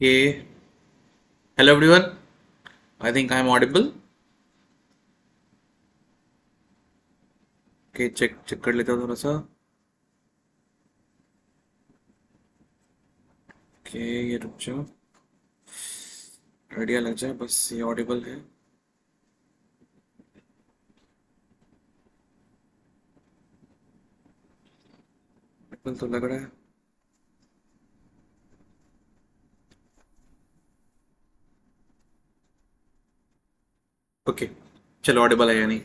Okay. Hello everyone. I think I'm audible. Okay, check check कर लेता हूँ थोड़ा सा ओके ये रुक जाओ आइडिया लग जाए बस ये ऑडिबल है तो लग रहा है ओके चलो ऑडिबल है या नहीं?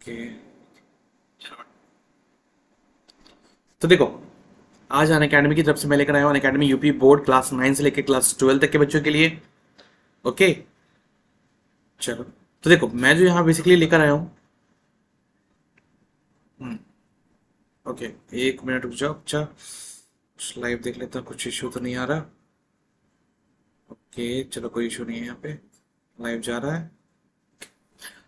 ओके तो देखो आज अन अकेडमी की तरफ़ से मैं लेकर आया हूँ academy UP board class nine से लेकर क्लास ट्वेल्व तक के बच्चों के लिए। ओके चलो। तो देखो मैं जो यहाँ बेसिकली लेकर आया हूँ। हम्म, ओके एक मिनट रुक जाओ। अच्छा। लाइव देख लेता हूँ, कुछ इशू तो नहीं आ रहा। ओके चलो कोई इशू नहीं है यहाँ पे। लाइव जा रहा है।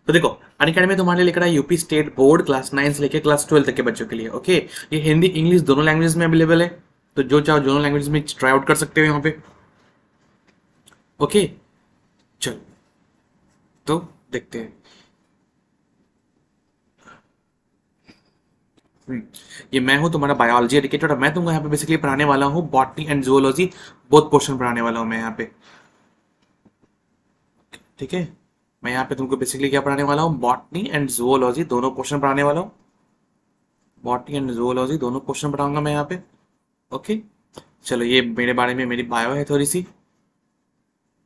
तो देखो अन अकेडमी तुम्हारे लिए लेकर आया UP state board class nine से लेकर क्लास ट्वेल्व तक के बच्चों के लिए ओके ये हिंदी इंग्लिश दोनों लैंग्वेज में अवेलेबल है। तो जो चाहो दोनों लैंग्वेज में ट्राई आउट कर सकते हो यहाँ पे। ओके चलो। तो देखते हैं। ये मैं हूँ, तुम्हारा बायोलॉजी एडिकेटर और मैं तुमको यहाँ पे बेसिकली पढ़ाने वाला हूँ botany and zoology both portion पढ़ाने वाला हूँ मैं यहाँ पे। ठीक है? मैं यहाँ पे तुमको बेसिकली क्या पढ़ाने वाला हूँ? बॉटनी एंड जूलॉजी दोनों पोर्शन पढ़ाने वाला हूँ। बॉटनी एंड जूलॉजी दोनों पोर्शन पढ़ाऊँगा मैं यहाँ पे। ओके चलो, ये मेरे बारे में मेरी बायो है थोड़ी सी।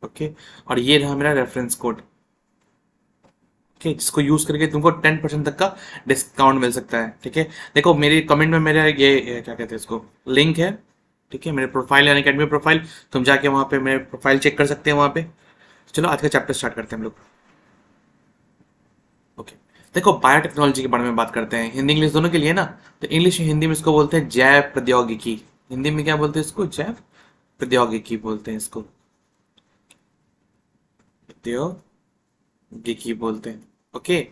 ओके और ये रहा मेरा रेफरेंस कोड ओके जिसको यूज़ करके तुमको टेन परसेंट तक का डिस्काउंट मिल सकता है ठीक है? देखो मेरे कमेंट में मेरा ये, ये क्या कहते हैं इसको? लिंक है ठीक है? मेरे प्रोफ़ाइल यानी अकेडमी प्रोफ़ाइल तुम जाके वहाँ पे मेरे प्रोफ़ाइल चेक कर सकते हैं वहाँ पे। चलो आज का चैप्टर स्टार्ट करते हैं हम लोग। ओके देखो बायोटेक्नोलॉजी के बारे में बात करते हैं। हिंदी इंग्लिश दोनों के लिए ना तो इंग्लिश हिंदी में इसको बोलते हैं जैव प्रौद्योगिकी। हिंदी में क्या बोलते हैं इसको? जैव प्रौद्योगिकी बोलते हैं इसको। प्रौद्योगिकी बोलते हैं। ओके।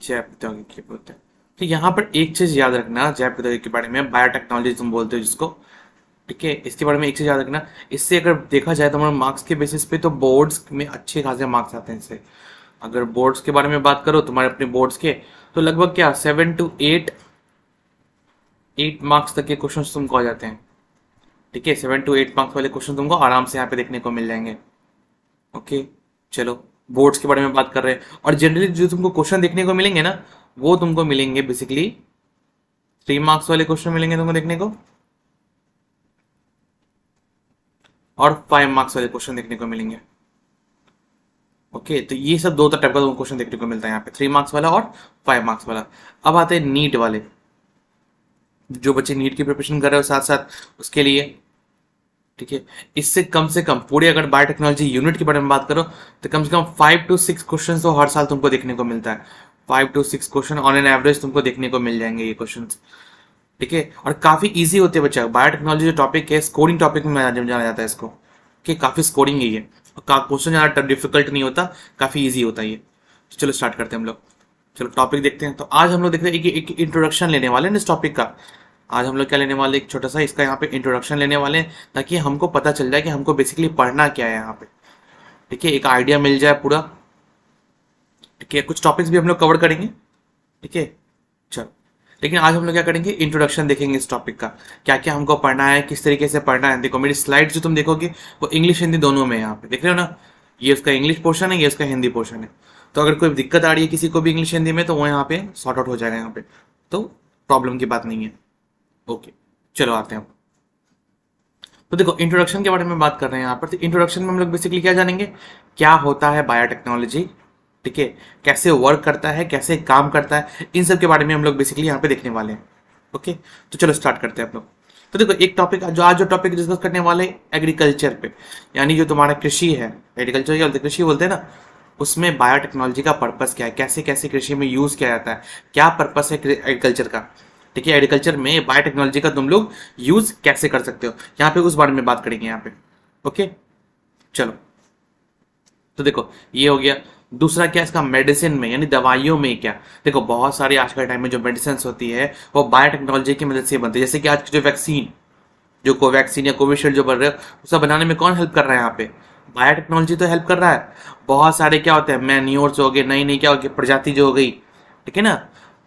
जैव प्रौद्योगिकी बोलते हैं। तो यहाँ पर एक चीज़ याद रखना प्रौद्योगिकी के बारे में, बायोटेक्नोलॉजी तुम बोलते हो जिसको। ठीक है, इसके बारे में एक चीज़ याद रखना। इससे अगर देखा जाए तो हमारे मार्क्स के बेसिस पे तो बोर्ड्स में अच्छे खासे मार्क्स आते हैं इससे। अगर बोर्ड्स के बारे में बात करो, तुम्हारे अपने बोर्ड्स के तो लगभग क्या seven to eight eight marks तक के क्वेश्चन तुमको आ जाते हैं। ठीक है सेवन टू एट मार्क्स वाले क्वेश्चन तुमको आराम से यहाँ पे देखने को मिल जाएँगे। ओके? चलो बोर्ड्स के बारे में बात कर रहे हैं। और जनरली जो तुमको क्वेश्चन देखने को मिलेंगे ना वो तुमको मिलेंगे बेसिकली थ्री मार्क्स वाले क्वेश्चन मिलेंगे तुमको देखने को। और फाइव मार्क्स वाले क्वेश्चन देखने को मिलेंगे। ओके okay, तो ये सब दो टाइप का क्वेश्चन देखने को मिलता है यहाँ पे। थ्री मार्क्स वाला और फाइव मार्क्स वाला। अब आते हैं नीट वाले। जो बच्चे नीट की प्रिपरेशन कर रहे हो साथ साथ उसके लिए ठीक है? इससे कम से कम, पूरे अगर बायोटेक्नोलॉजी यूनिट के बारे में बात करो तो कम से कम फाइव टू सिक्स क्वेश्चन तो हर साल तुमको देखने को मिलता है। Five to six question on an average तुमको देखने को मिल जाएँगे ये क्वेश्चन ठीक है? और काफ़ी इजी होते हैं बच्चा। बायोटेक्नोलॉजी जो टॉपिक है स्कोरिंग टॉपिक में जाना जाता है इसको। कि काफ़ी स्कोरिंग है ये। क्वेश्चन ज़्यादा डिफ़िकल्ट नहीं होता, काफ़ी इजी होता है ये। तो चलो स्टार्ट करते हैं हम लोग। चलो टॉपिक देखते हैं। तो आज हम लोग देखते हैं एक इंट्रोडक्शन लेने वाले हैं इस टॉपिक का। आज हम लोग क्या लेने वाले एक छोटा सा इसका यहाँ पे इंट्रोडक्शन लेने वाले हैं, ताकि हमको पता चल जाए कि हमको बेसिकली पढ़ना क्या है यहाँ पे। ठीक है एक आइडिया मिल जाए पूरा। ठीक है कुछ टॉपिक्स भी हम लोग कवर करेंगे। ठीक है चलो। लेकिन आज हम लोग क्या करेंगे? इंट्रोडक्शन देखेंगे इस टॉपिक का। क्या क्या हमको पढ़ना है, किस तरीके से पढ़ना है। देखो, मेरी स्लाइड जो तुम देखोगे, वो इंग्लिश हिंदी दोनों में यहाँ पे। देख रहे हो ना? ये उसका इंग्लिश पोर्शन है, ये उसका हिंदी पोर्शन है। तो अगर कोई दिक्कत आ रही है किसी को भी इंग्लिश हिंदी में तो वो यहाँ पे सॉर्ट आउट हो जाएगा यहाँ पे। तो प्रॉब्लम की बात नहीं है। ओके चलो आते हैं तो देखो इंट्रोडक्शन के बारे में बात कर रहे हैं यहाँ पर। तो इंट्रोडक्शन में हम लोग बेसिकली क्या जानेंगे? क्या होता है बायोटेक्नोलॉजी ठीक है, कैसे वर्क करता है, कैसे काम करता है? इन सब के बारे में हम लोग बेसिकली यहाँ पे देखने वाले हैं। ओके तो चलो स्टार्ट करते हैं आप लोग तो देखो, एक टॉपिक जो, आज जो टॉपिक डिस्कस करने वाले एग्रीकल्चर पे। यानी जो तुम्हारा कृषि है एग्रीकल्चर क्या बोलते कृषि बोलते हैं ना? उसमें बायोटेक्नोलॉजी का पर्पस क्या है? कैसे कैसे कृषि में यूज़ किया जाता है? क्या पर्पस है एग्रीकल्चर का? ठीक है एग्रीकल्चर में बायोटेक्नोलॉजी का तुम लोग यूज़ कैसे कर सकते हो? यहाँ पे उस बारे में बात करेंगे यहाँ पे। ओके चलो। तो देखो, ये हो गया। दूसरा क्या इसका? मेडिसिन में, यानी दवाइयों में क्या? देखो, बहुत सारी आज के टाइम में जो मेडिसिन होती है, वो बायोटेक्नोलॉजी की मदद से बनती है। जैसे कि आज की जो वैक्सीन जो कोवैक्सीन या कोविशील्ड जो बन रहे हैं उसका बनाने में कौन हेल्प कर रहा है यहाँ पे? बायोटेक्नोलॉजी तो हेल्प कर रहा है। बहुत सारे क्या होते हैं? मैन्योर्स हो गए नई नई क्या हो गई? प्रजाति जो हो गई। ठीक है ना?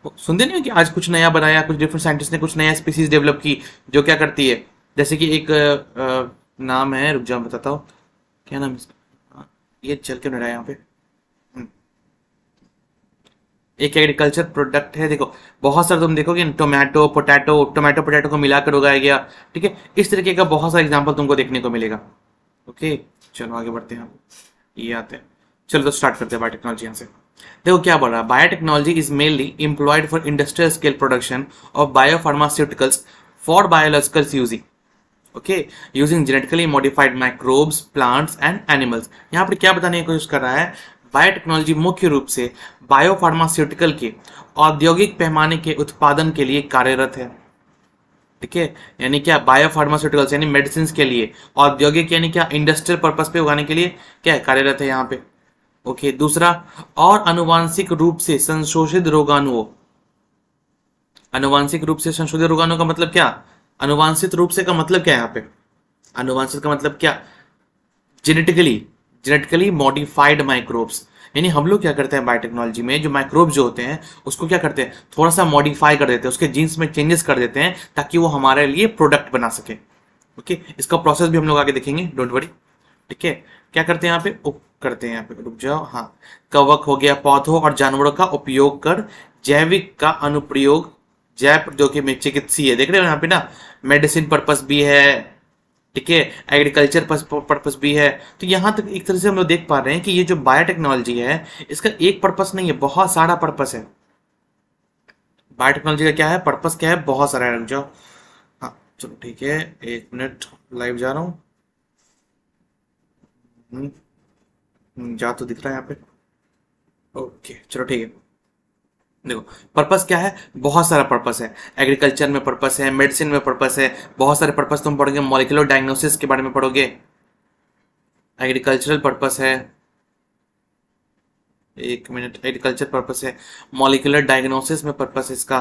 सुनते नहीं हो कि आज कुछ नया बनाया कुछ डिफरेंट साइंटिस्ट ने कुछ नया स्पीसीज डेवलप की जो क्या करती है? जैसे कि एक आ, नाम है रुक जाओ बताता हूँ। क्या नाम इसका? ये चल के रहा है यहाँ पे। हम्म। एक एग्रीकल्चर प्रोडक्ट है देखो बहुत सारे तुम देखोगे टोमेटो पोटैटो टोमेटो पोटैटो को मिलाकर उगाया गया ठीक है? इस तरीके का बहुत सारा एग्ज़ाम्पल तुमको देखने को मिलेगा। ओके चलो आगे बढ़ते हैं ये आते हैं। चलो तो स्टार्ट करते हैं बायोटेक्नोलॉजी यहाँ से। देखो क्या बोल रहा है? Biotechnology is mainly employed for industrial scale production of biopharmaceuticals for biologicals using okay using genetically modified microbes plants and animals यहाँ पर क्या बताने की कोशिश कर रहा है? बायोटेक्नोलॉजी मुख्य रूप से बायोफार्मास्यूटिकल के औद्योगिक पैमाने के उत्पादन के लिए कार्यरत है। ठीक है? यानी क्या बायोफार्मास्यूटिकल्स यानी मेडिसिन के लिए, औद्योगिक, यानी क्या इंडस्ट्रियल पर्पज पे उगाने के लिए क्या कार्यरत है यहाँ पे। ओके, दूसरा, और अनुवांशिक रूप से संशोधित रोगाणुओं। अनुवांशिक रूप से संशोधित रोगाणु का मतलब क्या? अनुवांशित रूप से का मतलब क्या है यहाँ पे? अनुवांशित का मतलब क्या? जेनेटिकली जेनेटिकली मॉडिफाइड माइक्रोब्स यानी हम लोग क्या करते हैं बायोटेक्नोलॉजी में? जो माइक्रोब जो होते हैं, उसको क्या करते हैं? थोड़ा सा मॉडिफाई कर देते हैं, उसके जीन्स में चेंजेस कर देते हैं, ताकि वो हमारे लिए प्रोडक्ट बना सके। Okay okay? इसका प्रोसेस भी हम लोग आगे देखेंगे डोंट वरी ठीक है? क्या करते हैं यहाँ पे? उप करते हैं यहाँ पे। रुक जाओ। हाँ। कवक हो गया, पौधों और जानवरों का उपयोग कर जैविक का अनुप्रयोग, जैव प्रौद्योगिकी में चिकित्सीय। देख रहे हो यहाँ पे ना? मेडिसिन पर्पस भी है, ठीक है? एग्रीकल्चर पर्पस भी है। तो यहाँ तक एक तरह से हम लोग देख पा रहे हैं कि ये जो बायोटेक्नोलॉजी है, इसका एक पर्पस नहीं है, बहुत सारा पर्पस है। बायोटेक्नोलॉजी का क्या है? पर्पस क्या है? बहुत सारा है। जाओ। हाँ चलो ठीक है। एक मिनट, लाइव जा रहा हूँ। जा तो दिख रहा है यहाँ पे। ओके, चलो ठीक है। देखो पर्पस क्या है? बहुत सारा पर्पस है। एग्रीकल्चर में पर्पस है मेडिसिन में पर्पस है। बहुत सारे पर्पस तुम पढ़ोगे मॉलिकुलर डायग्नोसिस के बारे में पढ़ोगे। एग्रीकल्चरल पर्पस है। एक मिनट एग्रीकल्चर पर्पस है। मॉलिकुलर डायग्नोसिस में पर्पस इसका।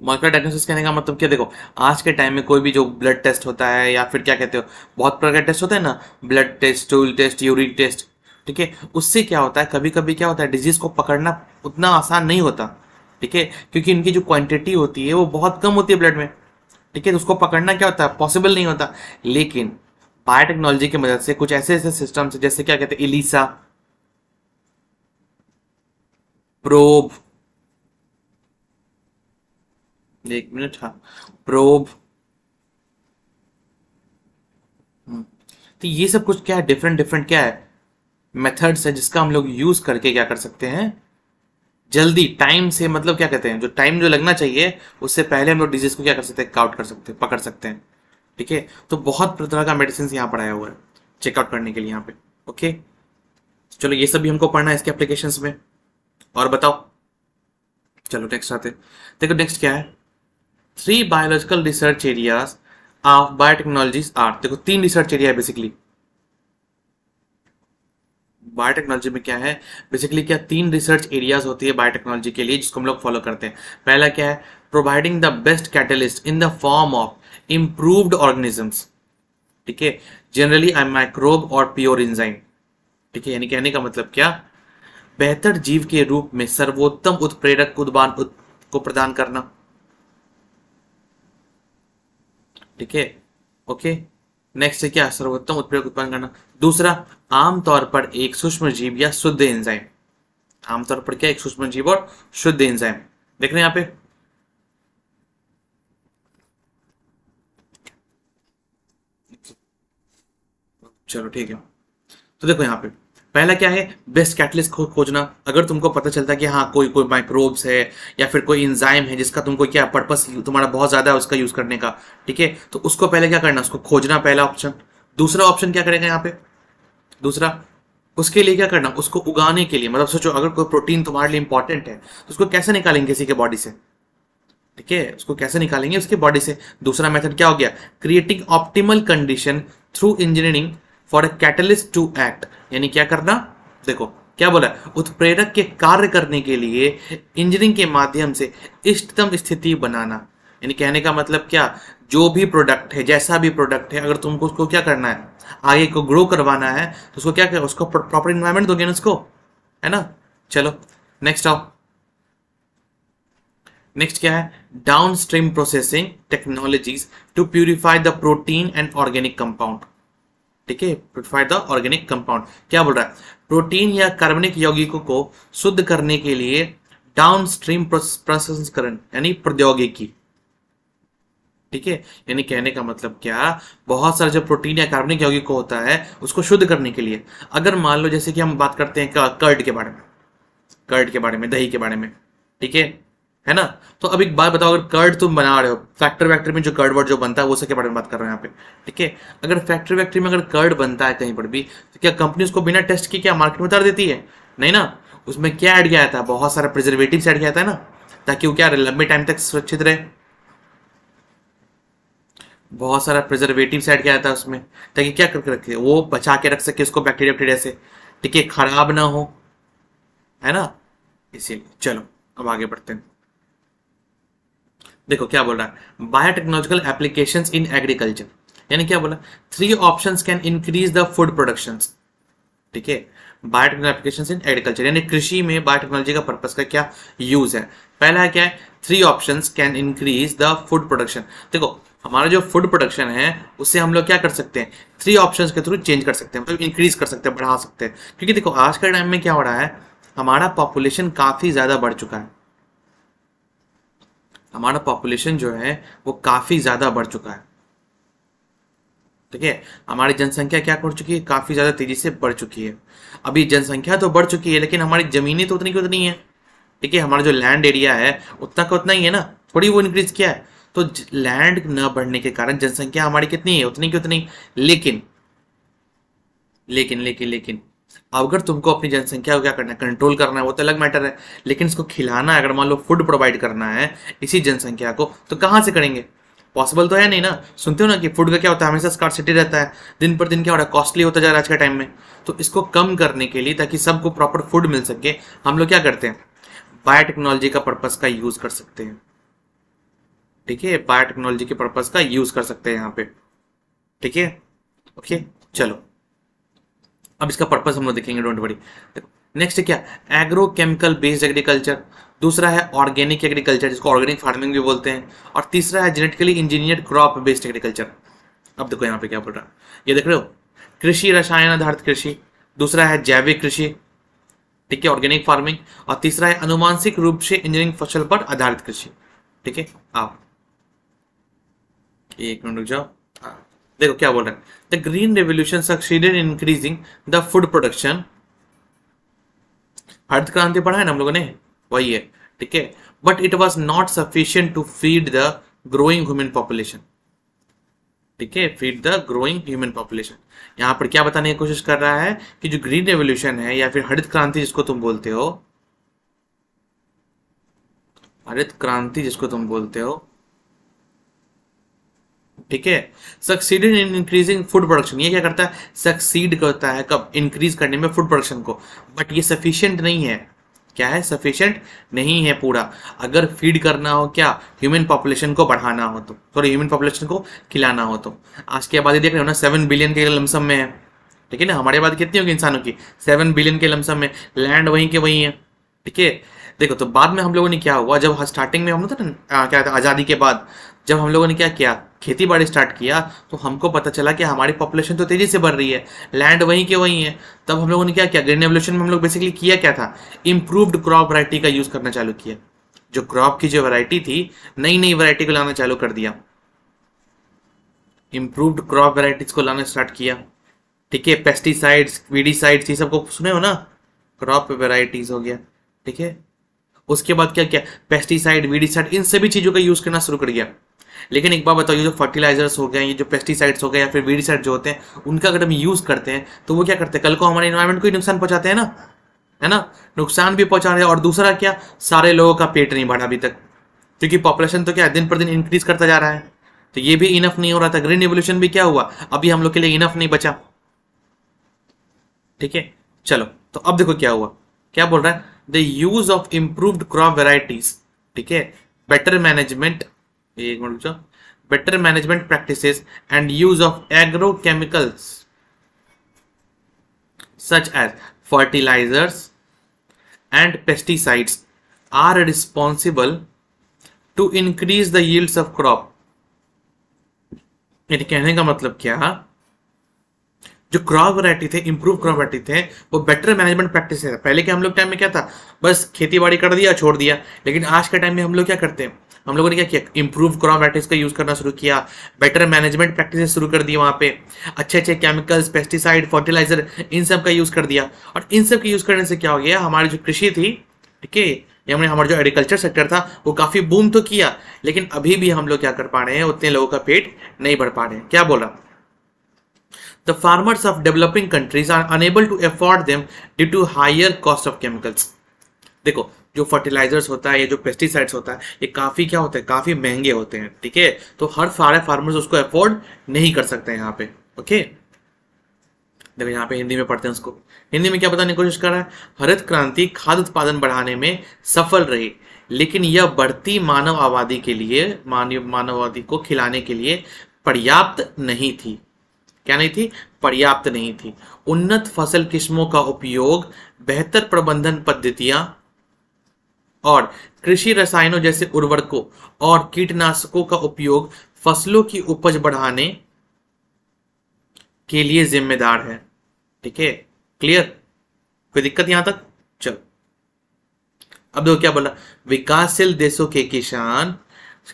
मॉलिकुलर डायग्नोसिस कहने का मतलब क्या? देखो, आज के टाइम में कोई भी जो ब्लड टेस्ट होता है या फिर क्या कहते हो, बहुत प्रकार के टेस्ट होते हैं ना blood test stool test urine test ठीक है? उससे क्या होता है कभी कभी क्या होता है डिज़ीज़ को पकड़ना उतना आसान नहीं होता, ठीक है? क्योंकि इनकी जो क्वांटिटी होती है, वो बहुत कम होती है ब्लड में, ठीक है? उसको पकड़ना क्या होता है पॉसिबल नहीं होता। लेकिन बायोटेक्नोलॉजी की मदद से कुछ ऐसे ऐसे सिस्टम्स जैसे क्या कहते हैं इलीसा प्रोब एक मिनट हाँ। प्रोब। हम्म, तो ये सब कुछ क्या है? डिफरेंट डिफरेंट क्या है? मेथड्स है जिसका हम लोग यूज़ करके क्या कर सकते हैं? जल्दी टाइम से मतलब क्या कहते हैं? जो टाइम जो लगना चाहिए उससे पहले हम लोग डिज़ीज़ को क्या कर सकते हैं? काउट कर सकते हैं पकड़ सकते हैं। ठीक है? तो बहुत तरह का मेडिसिन यहाँ पढ़ाया हुआ है चेकआउट करने के लिए यहाँ पे। ओके चलो ये सब भी हमको पढ़ना है इसके एप्लीकेशन में। और बताओ। चलो नेक्स्ट आते देखो नेक्स्ट क्या है? Three biological research areas of biotechnologies are देखो, तीन रिसर्च एरिया है बायोटेक्नोलॉजी में क्या है? बेसिकली क्या तीन रिसर्च एरियाज़ होती है बायोटेक्नोलॉजी के लिए, जिसको हम लोग फॉलो करते हैं। पहला क्या है? Providing the best catalyst in the form of improved organisms ठीक है? जनरली आई माइक्रोब और प्योर इंजाइम ठीक है? यानी कहने का मतलब क्या? बेहतर जीव के रूप में सर्वोत्तम उत्प्रेरक उद्बान को प्रदान करना। ठीक है? ओके नेक्स्ट है क्या? सर्वोत्तम उत्प्रेरक उत्पन्न करना। दूसरा, आमतौर पर एक सूक्ष्म जीव या शुद्ध एंजाइम आमतौर पर क्या? एक सूक्ष्म जीव और शुद्ध एंजाइम देख रहे हैं यहाँ पे? चलो, ठीक है। तो देखो यहाँ पे। पहला क्या है? बेस्ट कैटलिस्ट खो, खोजना। अगर तुमको पता चलता है कि हाँ कोई कोई माइक्रोब्स है या फिर कोई इंजाइम है जिसका तुमको क्या पर्पस तुम्हारा बहुत ज़्यादा है उसका यूज़ करने का ठीक है? तो उसको पहले क्या करना उसको खोजना पहला ऑप्शन दूसरा ऑप्शन क्या करेगा यहाँ पे? दूसरा उसके लिए क्या करना उसको उगाने के लिए। मतलब सोचो अगर कोई प्रोटीन तुम्हारे लिए इंपॉर्टेंट है तो उसको कैसे निकालेंगे किसी के बॉडी से? ठीक है? उसको कैसे निकालेंगे? उसके बॉडी से। दूसरा मेथड क्या हो गया? Creating optimal condition through engineering for a catalyst to act. यानी क्या करना? देखो, क्या बोला उत्प्रेरक के कार्य करने के लिए इंजीनियरिंग के माध्यम से इष्टतम स्थिति बनाना। यानी कहने का मतलब क्या? जो भी प्रोडक्ट है, जैसा भी प्रोडक्ट है, अगर तुमको उसको क्या करना है? आगे को ग्रो करवाना है तो उसको क्या कर, उसको प्रॉपर इन्वायरमेंट दोगे ना उसको? है ना? चलो नेक्स्ट आओ। नेक्स्ट क्या है? Downstream processing technologies to purify the protein and organic compound ठीक है? प्यूरिफाई द ऑर्गेनिक कंपाउंड क्या बोल रहा है? प्रोटीन या कार्बनिक यौगिकों को शुद्ध करने के लिए डाउन स्ट्रीम प्रसंस्करण, यानी प्रौद्योगिकी। ठीक है? यानी कहने का मतलब क्या? बहुत सारा जो प्रोटीन या कार्बनिक यौगिक होता है, उसको शुद्ध करने के लिए। अगर मान लो जैसे कि हम बात करते हैं कर्ड के बारे में। कर्ड के बारे में, दही के बारे में। ठीक है? है ना? तो अब एक बात बताओ, अगर कर्ड तुम बना रहे हो फैक्ट्री वैक्ट्री में जो कर्ड वर्ड जो बनता है, वो सबके बारे में बात कर रहे हैं यहाँ पे, ठीक है? अगर फैक्ट्री वैक्ट्री में अगर कर्ड बनता है कहीं पर भी तो क्या कंपनी उसको बिना टेस्ट के क्या मार्केट में उतार देती है? नहीं ना? उसमें क्या ऐड किया था बहुत सारा प्रिजर्वेटिव ऐड किया था ना? ताकि वो क्या लंबे टाइम तक सुरक्षित रहे। बहुत सारा प्रिजर्वेटिव ऐड किया था उसमें, ताकि क्या करके रखे, वो बचा के रख सके उसको बैक्टीरिया बैक्टीरिया से, ठीक है? खराब ना हो, है ना? इसीलिए, चलो, अब आगे बढ़ते हैं। देखो, क्या बोल रहा है? बायोटेक्नोलॉजिकल एप्लीकेशन इन एग्रीकल्चर यानी क्या बोला? Three option can increase the food production ठीक है? बायोटेक्नोलॉजी एप्लीकेशन इन एग्रीकल्चर यानी कृषि में बायोटेक्नोलॉजी का पर्पज का क्या यूज़ है? पहला है क्या है? Three option can increase the food production देखो, हमारा जो फ़ूड प्रोडक्शन है, उससे हम लोग क्या कर सकते हैं? थ्री ऑप्शन के थ्रू चेंज कर सकते हैं मतलब इंक्रीज कर सकते हैं, बढ़ा सकते हैं। क्योंकि देखो, आज के टाइम में क्या हो रहा है? हमारा पॉपुलेशन काफ़ी ज़्यादा बढ़ चुका है। हमारा पॉपुलेशन जो है, वो काफ़ी ज़्यादा बढ़ चुका है। ठीक है? हमारी जनसंख्या क्या कर चुकी है? काफ़ी ज़्यादा तेज़ी से बढ़ चुकी है। अभी जनसंख्या तो बढ़ चुकी है, लेकिन हमारी ज़मीनी तो उतनी की उतनी है। ठीक है? हमारा जो लैंड एरिया है, उतना का उतना ही है ना? थोड़ी वो इंक्रीज किया है। तो लैंड न बढ़ने के कारण जनसंख्या हमारी कितनी है? उतनी की उतनी। लेकिन लेकिन लेकिन लेकिन अगर तुमको अपनी जनसंख्या को क्या करना है? कंट्रोल करना है, वो तो अलग मैटर है। लेकिन इसको खिलाना है, अगर मान लो फ़ूड प्रोवाइड करना है, इसी जनसंख्या को तो कहाँ से करेंगे? पॉसिबल तो है नहीं ना? सुनते हो ना कि फ़ूड का क्या होता है? हमेशा स्कार सिटी रहता है। दिन पर दिन क्या हो रहा है? कॉस्टली होता जा रहा है आज के टाइम में। तो इसको कम करने के लिए, ताकि सबको प्रॉपर फ़ूड मिल सके, हम लोग क्या करते हैं? बायोटेक्नोलॉजी का पर्पज का यूज़ कर सकते हैं। ठीक है? बायोटेक्नोलॉजी के पर्पज का यूज़ कर सकते हैं यहाँ पे। ठीक है? ओके चलो। अब इसका पर्पज हम लोग देखेंगे डोंट वरी नेक्स्ट क्या? एग्रो केमिकल बेस्ड एग्रीकल्चर दूसरा है ऑर्गेनिक एग्रीकल्चर जिसको ऑर्गेनिक फ़ार्मिंग भी बोलते हैं. और तीसरा है genetically engineered crop based agriculture अब देखो यहाँ पे क्या बोल रहा है। ये देख रहे हो? कृषि रसायन आधारित कृषि. दूसरा है जैविक कृषि. ठीक है ऑर्गेनिक फ़ार्मिंग और तीसरा है अनुमानसिक रूप से इंजीनियरिंग फ़सल पर आधारित कृषि. ठीक है? आप एक मिनट रुक जाओ। देखो क्या बोल रहे हैं। The green revolution succeeded in increasing the food production हरित क्रांति पढ़ा है ना हम लोगों ने? वही है, ठीक है? But it was not sufficient to feed the growing human population ठीक है feed the growing human population यहाँ पर क्या बताने की कोशिश कर रहा है कि जो ग्रीन रेवोल्यूशन है या फिर हरित क्रांति जिसको तुम बोलते हो हरित क्रांति जिसको तुम बोलते हो ठीक है? Succeeded in increasing food production ये क्या करता है? सक्सीड करता है, कब? इंक्रीज करने में फ़ूड प्रोडक्शन को। बट ये सफिशियंट नहीं है। क्या है? सफिशियंट नहीं है पूरा। अगर फ़ीड करना हो क्या? ह्यूमन पॉपुलेशन को बढ़ाना हो तो। सॉरी ह्यूमन पॉपुलेशन को खिलाना हो तो। आज की आबादी देख रहे हो ना सेवन बिलियन के लमसम में है। ठीक है ना? हमारी आबादी कितनी होगी इंसानों की? सेवन बिलियन के लमसम में। लैंड वहीं के वहीं है। ठीक है? देखो तो बाद में हम लोगों ने क्या हुआ? जब स्टार्टिंग में हम लोग था क्या था? आज़ादी के बाद। जब हम लोगों ने क्या किया? खेती बाड़ी स्टार्ट किया तो हमको पता चला कि हमारी पॉपुलेशन तो तेज़ी से बढ़ रही है। लैंड वहीं के वहीं है। तब हम लोगों ने क्या किया? ग्रीन एवोल्यूशन में हम लोग बेसिकली किया क्या था? इम्प्रूव्ड क्रॉप वरायटी का यूज़ करना चालू किया। जो क्रॉप की जो वरायटी थी नई नई वरायटी को लाना चालू कर दिया। इम्प्रूव्ड क्रॉप वराइटीज को लाना स्टार्ट किया। ठीक है? पेस्टिसाइड्स वीडीसाइड्स ये सबको सुने हो ना? क्रॉप वेराइटीज हो गया। ठीक है? उसके बाद क्या किया? पेस्टिसाइड वीडीसाइड इन सभी चीज़ों का यूज़ करना शुरू कर दिया। लेकिन एक बार बताओ, ये जो फर्टिलाइजर्स हो गए, ये जो पेस्टिसाइड्स हो गए या फिर वीडीसाइड जो होते हैं, उनका अगर हम यूज़ करते हैं तो वो क्या करते हैं? कल को हमारे इन्वायरमेंट को ही नुकसान पहुंचाते हैं ना? है ना? नुकसान भी पहुँचा रहे हैं, और दूसरा क्या? सारे लोगों का पेट नहीं बढ़ा अभी तक, क्योंकि पॉपुलेशन तो क्या दिन पर दिन इंक्रीज करता जा रहा है। तो ये भी इनफ नहीं हो रहा था। ग्रीन रिवोल्यूशन भी क्या हुआ? अभी हम लोग के लिए इनफ नहीं बचा। ठीक है? चलो तो अब देखो क्या हुआ। क्या बोल रहा है? The use of improved crop varieties ठीक है? Better management better management practice and use of agrochemical such as fertilisers and pesticides are responsible to increase the yields of crop ये कहने का मतलब क्या? जो क्रॉप वैरायटी थे इंप्रूव क्रॉप वैरायटी थे, वो बेटर मैनेजमेंट प्रैक्टिस पहले के हम लोग टाइम में क्या था? बस खेती बाड़ी कर दिया, छोड़ दिया। लेकिन आज के टाइम में हम लोग क्या करते हैं? हम लोगों ने क्या किया? इंप्रूव क्रॉप वैराइटीज का यूज़ करना शुरू किया। बेटर मैनेजमेंट प्रैक्टिस शुरू कर दी वहाँ पे। अच्छे अच्छे केमिकल्स पेस्टिसाइड फर्टिलाइज़र इन सब का यूज़ कर दिया। और इन सब के यूज़ करने से क्या हो गया? हमारी जो कृषि थी, ठीक है? यानी हमारा जो एग्रीकल्चर सेक्टर था, वो काफ़ी बूम तो किया, लेकिन अभी भी हम लोग क्या कर पा रहे हैं? उतने लोगों का पेट नहीं बढ़ पा रहे हैं। क्या बोला? The farmers of developing countries are unable to afford them due to higher cost of chemicals. देखो जो फर्टिलाइजर्स होता है, या जो पेस्टिसाइड्स होता है, ये काफ़ी क्या होते हैं, काफ़ी महँगे होते हैं, ठीक है? तो हर सारे फार्मर्स उसको अफोर्ड नहीं कर सकते यहाँ पे, ओके? देखो, यहाँ पे हिंदी में पढ़ते हैं उसको। हिंदी में क्या बताने की कोशिश कर रहा है? हरित क्रांति खाद्य उत्पादन बढ़ाने में सफल रही, लेकिन यह बढ़ती मानव आबादी के लिए, मानव मानववादी को खिलाने के लिए पर्याप्त नहीं थी। क्या नहीं थी? पर्याप्त नहीं थी। उन्नत फ़सल किस्मों का उपयोग बेहतर प्रबंधन पद्धतियाँ और कृषि रसायनों जैसे उर्वरकों और कीटनाशकों का उपयोग फ़सलों की उपज बढ़ाने के लिए जिम्मेदार है। ठीक है? क्लियर कोई दिक्कत यहाँ तक? चलो। अब देखो क्या बोला? विकासशील देशों के किसान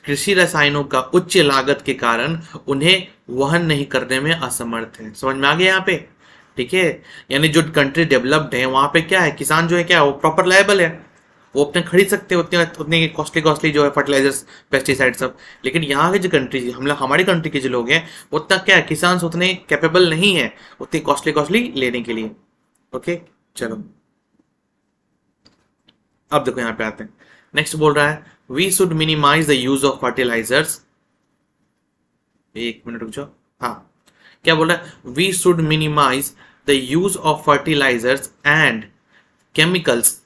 कृषि रसायनों का उच्च लागत के कारण उन्हें वहन नहीं करने में असमर्थ है। समझ में आ गया यहाँ पे? ठीक है? यानी जो कंट्री डेवलप्ड है, वहाँ पे क्या है? किसान जो है क्या है? वो प्रॉपर लाइबल है। वो अपने खरीद सकते हैं उतने उतने कॉस्टली कॉस्टली जो है फर्टिलाइजर्स पेस्टिसाइड सब। लेकिन यहाँ के जो कंट्री हम लोग हमारी कंट्री के जो लोग हैं उतना क्या है? किसान उतने कैपेबल नहीं है उतनी कॉस्टली कॉस्टली लेने के लिए। ओके चलो। अब देखो यहाँ पे आते हैं। नेक्स्ट बोल रहा है we should minimise the use of fertilisers एक मिनट रुक जाओ। हाँ। क्या बोल रहा है? We should minimise the use of fertilisers and chemicals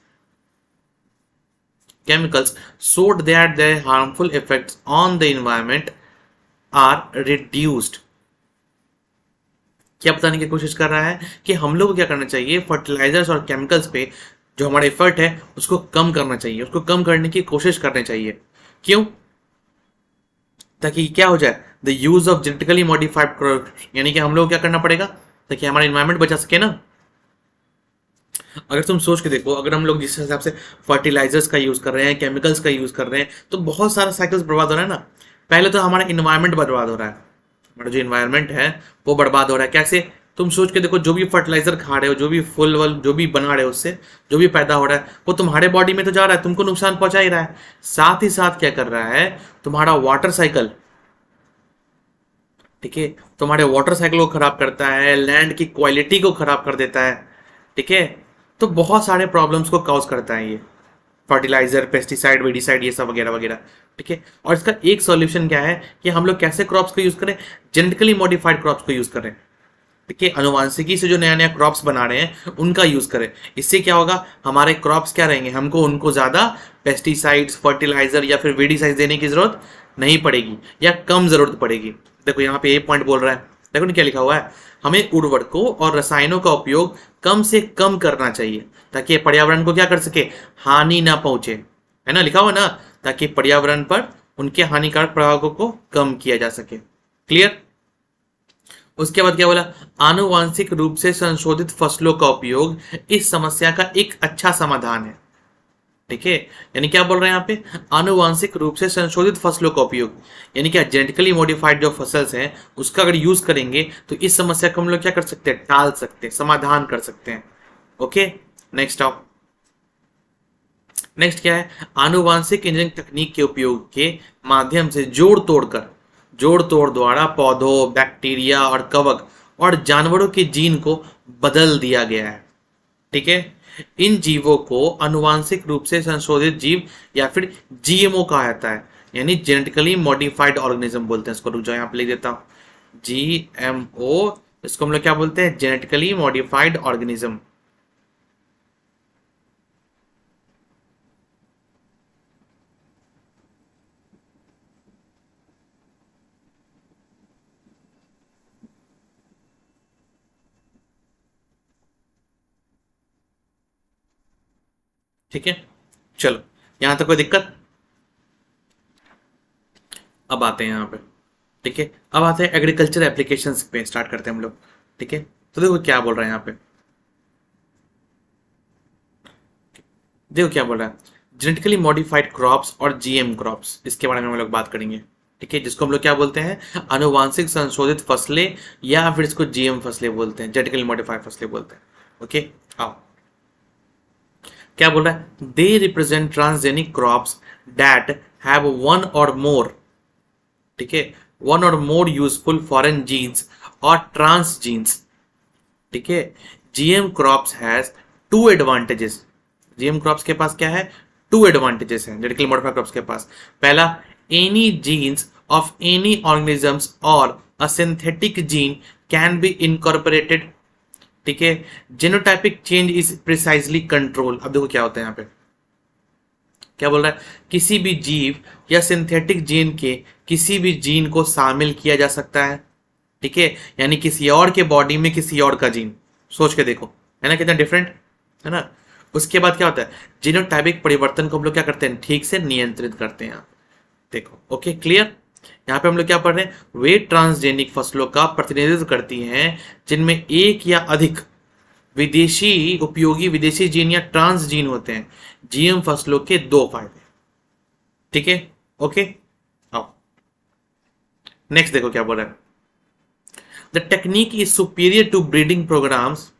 chemicals so that their harmful effects on the environment are reduced. क्या बताने की कोशिश कर रहा है कि हम लोग क्या करना चाहिए? फर्टिलाइजर्स और केमिकल्स पे जो हमारा एफर्ट है, उसको कम करना चाहिए। उसको कम करने की कोशिश करनी चाहिए। क्यों? ताकि क्या हो जाए? The use of genetically modified product यानी कि हम लोग क्या करना पड़ेगा? ताकि हमारा इन्वायरमेंट बचा सके ना? अगर तुम सोच के देखो, अगर हम लोग जिस हिसाब से फर्टिलाइजर्स का यूज़ कर रहे हैं केमिकल्स का यूज़ कर रहे हैं तो बहुत सारा साइकिल्स बर्बाद हो रहा है ना। पहले तो हमारा इन्वायरमेंट बर्बाद हो रहा है। हमारा जो इन्वायरमेंट है, वो बर्बाद हो रहा है। कैसे? तुम सोच के देखो, जो भी फर्टिलाइज़र खा रहे हो, जो भी फुल वल, जो भी बना रहे हो उससे, जो भी पैदा हो रहा है, वो तुम्हारे बॉडी में तो जा रहा है, तुमको नुकसान पहुँचा ही रहा है। साथ ही साथ क्या कर रहा है, तुम्हारा वाटर साइकिल ठीक है? तुम्हारे वाटर साइकिल को खराब करता है लैंड की क्वालिटी को खराब कर देता है, ठीक है? तो बहुत सारे प्रॉब्लम्स को कॉज करता है ये। फर्टिलाइज़र पेस्टिसाइड वेडिसाइड ये सब वगैरह वगैरह, ठीक है? और इसका एक सॉल्यूशन क्या है कि हम लोग कैसे क्रॉप्स को यूज़ करें? जेनेटिकली मॉडिफाइड क्रॉप्स को यूज़ करें। ठीक है? अनुवांशिकी से जो नया नया क्रॉप्स बना रहे हैं, उनका यूज़ करें। इससे क्या होगा? हमारे क्रॉप्स क्या रहेंगे? हमको उनको ज़्यादा पेस्टिसाइड्स फर्टिलाइज़र या फिर वेडिसाइड देने की ज़रूरत नहीं पड़ेगी या कम ज़रूरत पड़ेगी। देखो, यहाँ पे एक पॉइंट बोल रहा है। देखो क्या लिखा हुआ है? हमें उर्वरकों और रसायनों का उपयोग कम से कम करना चाहिए, ताकि पर्यावरण को क्या कर सके? हानि ना पहुँचे। है ना? लिखा हुआ ना? ताकि पर्यावरण पर उनके हानिकारक प्रभावों को कम किया जा सके। क्लियर उसके बाद क्या बोला? आनुवांशिक रूप से संशोधित फ़सलों का उपयोग इस समस्या का एक अच्छा समाधान है। ठीक है? यानी क्या बोल रहे हैं यहाँ पे? आनुवांशिक रूप से संशोधित फ़सलों का उपयोग। यानी क्या जेनेटिकली मॉडिफाइड जो फसल्स हैं, उसका अगर यूज़ करेंगे तो इस समस्या को हम लोग क्या कर सकते हैं? टाल सकते हैं, समाधान कर सकते हैं। ओके? नेक्स्ट आओ नेक्स्ट क्या है? आनुवांशिक इंजीनियरिंग तकनीक के उपयोग के माध्यम से जोड़ तोड़कर, जोड़ तोड़ द्वारा पौधों बैक्टीरिया और कवक और जानवरों के जीन को बदल दिया गया है। ठीक है? इन जीवों को अनुवांशिक रूप से संशोधित जीव या फिर जीएमओ कहा जाता है, यानी जेनेटिकली मॉडिफाइड ऑर्गेनिज्म बोलते हैं इसको। रुक जाओ, यहाँ पे लिख देता हूँ। जी इसको हम लोग क्या बोलते हैं? जेनेटिकली मॉडिफाइड ऑर्गेनिज्म ठीक है? चलो, यहाँ तक कोई दिक्कत? अब आते हैं यहाँ पे, ठीक है? अब आते हैं एग्रीकल्चर एप्लीकेशन पे स्टार्ट करते हैं हम लोग, ठीक है? तो देखो क्या बोल रहा है यहाँ पे। देखो क्या बोल रहा है। जेनेटिकली मॉडिफाइड क्रॉप्स और जीएम क्रॉप्स इसके बारे में हम लोग बात करेंगे, ठीक है? जिसको हम लोग क्या बोलते हैं? अनुवांशिक संशोधित फ़सलें या फिर इसको जीएम फ़सलें बोलते हैं जेनेटिकली मॉडिफाइड फ़सलें बोलते हैं, ओके? आओ। क्या बोल रहा है? They represent transgenic crops that have one or more ठीक है? One or more useful foreign genes or transgenes ठीक है? GM crops has two advantages GM crops के पास क्या है? टू एडवांटेजेस हैं जेनेटिकली मॉडिफाइड क्रॉप्स के पास। पहला any genes of any organisms or a synthetic gene can be incorporated ठीक है? Genotypic change is precisely control अब देखो क्या होता है यहाँ पे। क्या बोल रहा है? किसी भी जीव या सिंथेटिक जीन के किसी भी जीन को शामिल किया जा सकता है। ठीक है? यानी किसी और के बॉडी में किसी और का जीन सोच के देखो। है ना कितना डिफरेंट है ना? उसके बाद क्या होता है? जीनोटाइपिक परिवर्तन को हम लोग क्या करते हैं? ठीक से नियंत्रित करते हैं। देखो। ओके क्लियर यहाँ पे हम लोग क्या पढ़ रहे हैं? वे ट्रांसजेनिक फ़सलों का प्रतिनिधित्व करती हैं, जिनमें एक या अधिक विदेशी उपयोगी विदेशी जीन या ट्रांस जीन होते हैं। जीएम फ़सलों के दो फ़ायदे। ठीक है? ओके? आओ। नेक्स्ट देखो क्या बोल रहा है। The technique is superior to breeding programmes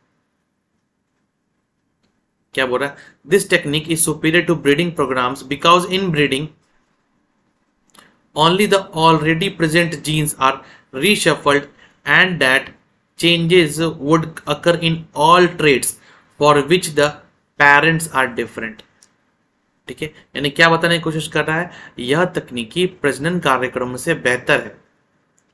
क्या बोल रहा है? This technique is superior to breeding programmes because in breeding only the already present genes are reshuffled and that changes would occur in all traits for which the parents are different. ठीक है? यानी क्या बताने की कोशिश कर रहा है? यह तकनीकी प्रजनन कार्यक्रमों से बेहतर है।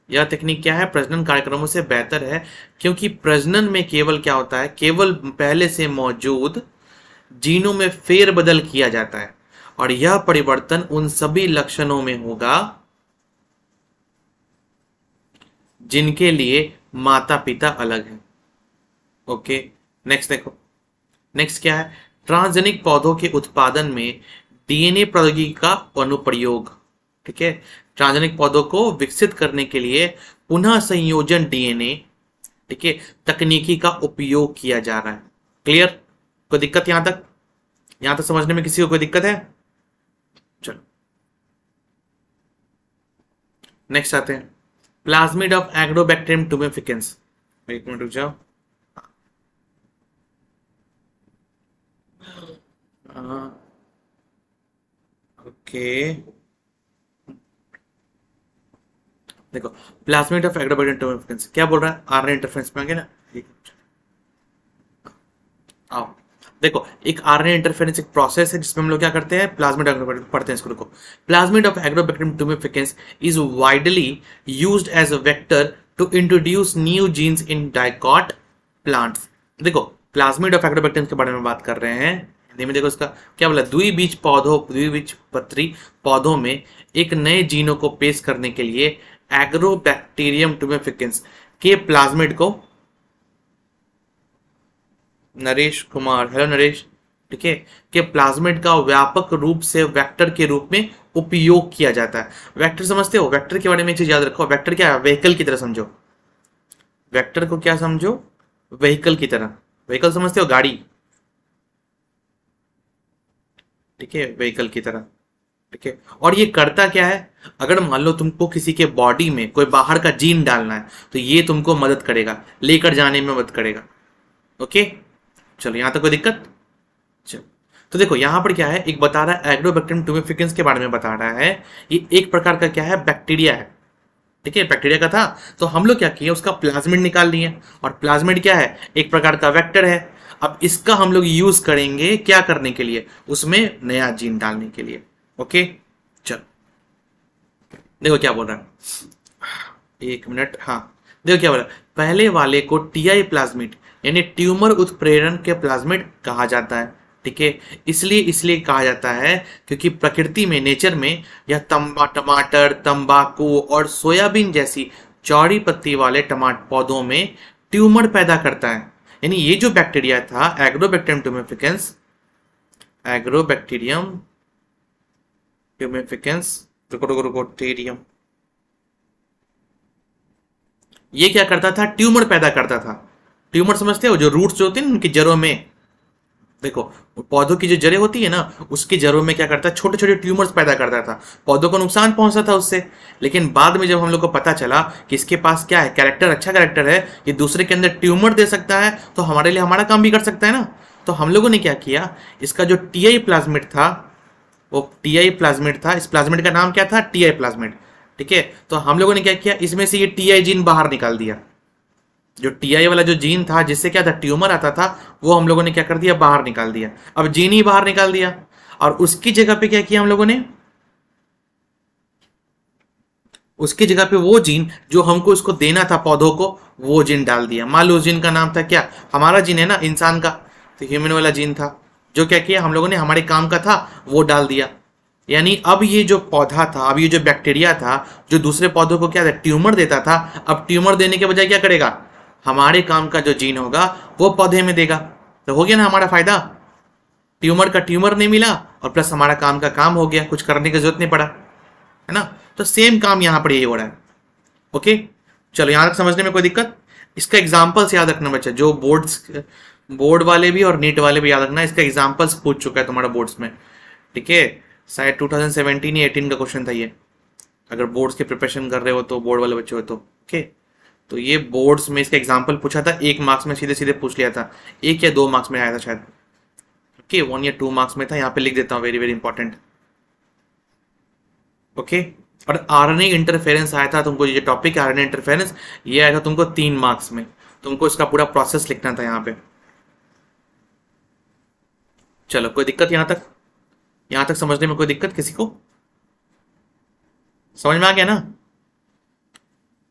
यह तकनीक क्या है? प्रजनन कार्यक्रमों से बेहतर है क्योंकि प्रजनन में केवल क्या होता है? केवल पहले से मौजूद जीनों में फेरबदल किया जाता है। और यह परिवर्तन उन सभी लक्षणों में होगा जिनके लिए माता पिता अलग है। ओके नेक्स्ट देखो। नेक्स्ट क्या है? ट्रांसजेनिक पौधों के उत्पादन में डीएनए प्रौद्योगिकी का अनुप्रयोग, ठीक है? ट्रांसजेनिक पौधों को विकसित करने के लिए पुनः संयोजन डीएनए ठीक है? तकनीकी का उपयोग किया जा रहा है। क्लियर कोई दिक्कत यहाँ तक? यहाँ तक समझने में किसी को कोई दिक्कत है चलो नेक्स्ट आते हैं। प्लाज्मिड ऑफ़ एग्रोबैक्टीरियम टूमेफिकेंस एक मिनट रुक जाओ। ओके। देखो प्लाज्मिड ऑफ़ एग्रोबैक्टीरियम टूमेफिकेंस क्या बोल रहा है? आरएनए इंटरफेरेंस में आगे ना? आओ। देखो, एक आरएनए इंटरफेरेंस एक प्रोसेस है जिसमें हम लोग क्या करते हैं? प्लाज्मिड पढ़ते हैं इसको, देखो। Plasmid of Agrobacterium tumefaciens is widely used as a vector to introduce new genes in dicot plants देखो प्लाज्मिड ऑफ़ एग्रोबैक्टीरियम के बारे में बात कर रहे हैं। हिंदी में देखो इसका, क्या बोला? द्विबीज पौधों द्विबीज पत्री पौधों में एक नए जीनों को पेश करने के लिए एग्रोबैक्टीरियम टूमेफिकेंस के प्लाज्मिड को नरेश कुमार। हेलो नरेश। ठीक है? कि प्लाज्मिड का व्यापक रूप से वेक्टर के रूप में उपयोग किया जाता है। वेक्टर समझते हो? वेक्टर के बारे में चीज़ याद रखो। वेक्टर क्या है? व्हीकल की तरह समझो। वेक्टर को क्या समझो? व्हीकल की तरह। व्हीकल समझते हो? गाड़ी। ठीक है? व्हीकल की तरह। ठीक है? और ये करता क्या है? अगर मान लो तुमको किसी के बॉडी में कोई बाहर का जीन डालना है तो ये तुमको मदद करेगा। लेकर जाने में मदद करेगा। ओके चलो, यहाँ तक कोई दिक्कत? चलो। तो देखो, यहाँ पर क्या है, एक बता रहा है एग्रोबैक्टीरियम टूमेफिकेंस के बारे में बता रहा है, ये एक प्रकार का क्या है बैक्टीरिया है। ठीक है बैक्टीरिया का था। तो हम लोग क्या किए, उसका प्लाज्मिड निकाल लिए, और प्लाज्मिड क्या है, एक प्रकार का वेक्टर है। अब इसका हम लोग यूज़ करेंगे क्या करने के लिए? उसमें नया जीन डालने के लिए। ओके चलो। देखो क्या बोल रहा है। एक मिनट हाँ। देखो क्या बोला पहले वाले को टीआई प्लाज्मिड यानी ट्यूमर उत्प्रेरण के प्लाज्मिड कहा जाता है, ठीक है? इसलिए इसलिए कहा जाता है क्योंकि प्रकृति में, नेचर में, यह तंबा, टमाटर, तंबाकू और सोयाबीन जैसी चौड़ी पत्ती वाले टमाटर पौधों में ट्यूमर पैदा करता है। यानी ये जो बैक्टीरिया था एग्रोबैक्टीरियम ट्यूमिफिकेंस एग्रोबैक्टीरियम ट्यूमिफिकेंस ये क्या करता था? ट्यूमर पैदा करता था। ट्यूमर समझते हो जो रूट्स होते हैं उनकी जड़ों में। देखो, पौधों की जो जड़ें होती है ना, उसकी जड़ों में क्या करता है? छोटे छोटे ट्यूमर्स पैदा करता था। पौधों को नुकसान पहुँचता था उससे। लेकिन बाद में जब हम लोग को पता चला कि इसके पास क्या है कैरेक्टर अच्छा कैरेक्टर है, ये दूसरे के अंदर ट्यूमर दे सकता है तो हमारे लिए हमारा काम भी कर सकता है ना। तो हम लोगों ने क्या किया? इसका जो टी आई प्लाज्मिट था, वो टी आई प्लाज्मिट था। इस प्लाज्मिट का नाम क्या था? टी आई प्लाज्मिट ठीक है? तो हम लोगों ने क्या किया? इसमें से ये टी आई जीन बाहर निकाल दिया। जो टीआई वाला जो जीन था, जिससे क्या था ट्यूमर आता था, वो हम लोगों ने क्या कर दिया? बाहर निकाल दिया। अब जीन ही बाहर निकाल दिया। और उसकी जगह पे क्या किया हम लोगों ने? उसकी जगह पे वो जीन जो हमको उसको देना था पौधों को, वो जीन डाल दिया। मान लो उस जीन का नाम था क्या? हमारा जीन है ना, इंसान का। तो ह्यूमन वाला जीन था। जो क्या किया? हम लोगों ने हमारे काम का था, वो डाल दिया। यानी अब ये जो पौधा था, अब ये जो बैक्टीरिया था, जो दूसरे पौधों को क्या था? ट्यूमर देता था। अब ट्यूमर देने के बजाय क्या करेगा? हमारे काम का जो जीन होगा, वो पौधे में देगा। तो हो गया ना हमारा फ़ायदा? ट्यूमर का ट्यूमर नहीं मिला और प्लस हमारा काम का काम हो गया, कुछ करने की ज़रूरत नहीं पड़ा। है ना? तो सेम काम यहाँ पर यही हो रहा है। ओके चलो, यहाँ तक समझने में कोई दिक्कत? इसका एग्जाम्पल्स याद रखना बच्चा, जो बोर्ड्स बोर्ड वाले भी और नीट वाले भी याद रखना। इसका एग्जाम्पल्स पूछ चुका है तुम्हारा बोर्ड्स में। ठीक है? शायद 2017 या 18 का क्वेश्चन था ये। अगर बोर्ड्स के प्रिपरेशन कर रहे हो तो बोर्ड वाले बच्चे हो तो। ओके तो ये बोर्ड्स में इसका एग्ज़ाम्पल पूछा था, एक मार्क्स में सीधे सीधे पूछ लिया था। एक या दो मार्क्स में आया था शायद। ओके वन या टू मार्क्स में था, यहाँ पे लिख देता हूँ वेरी वेरी इंपॉर्टेंट ओके और आर इंटरफेरेंस आया था, तुमको ये टॉपिक एन इंटरफेरेंस ये आया था तुमको तीन मार्क्स में। तुमको इसका पूरा प्रोसेस लिखना था यहाँ पे। चलो, कोई दिक्कत यहाँ तक? यहाँ तक समझने में कोई दिक्कत किसी को? समझ में आ गया ना?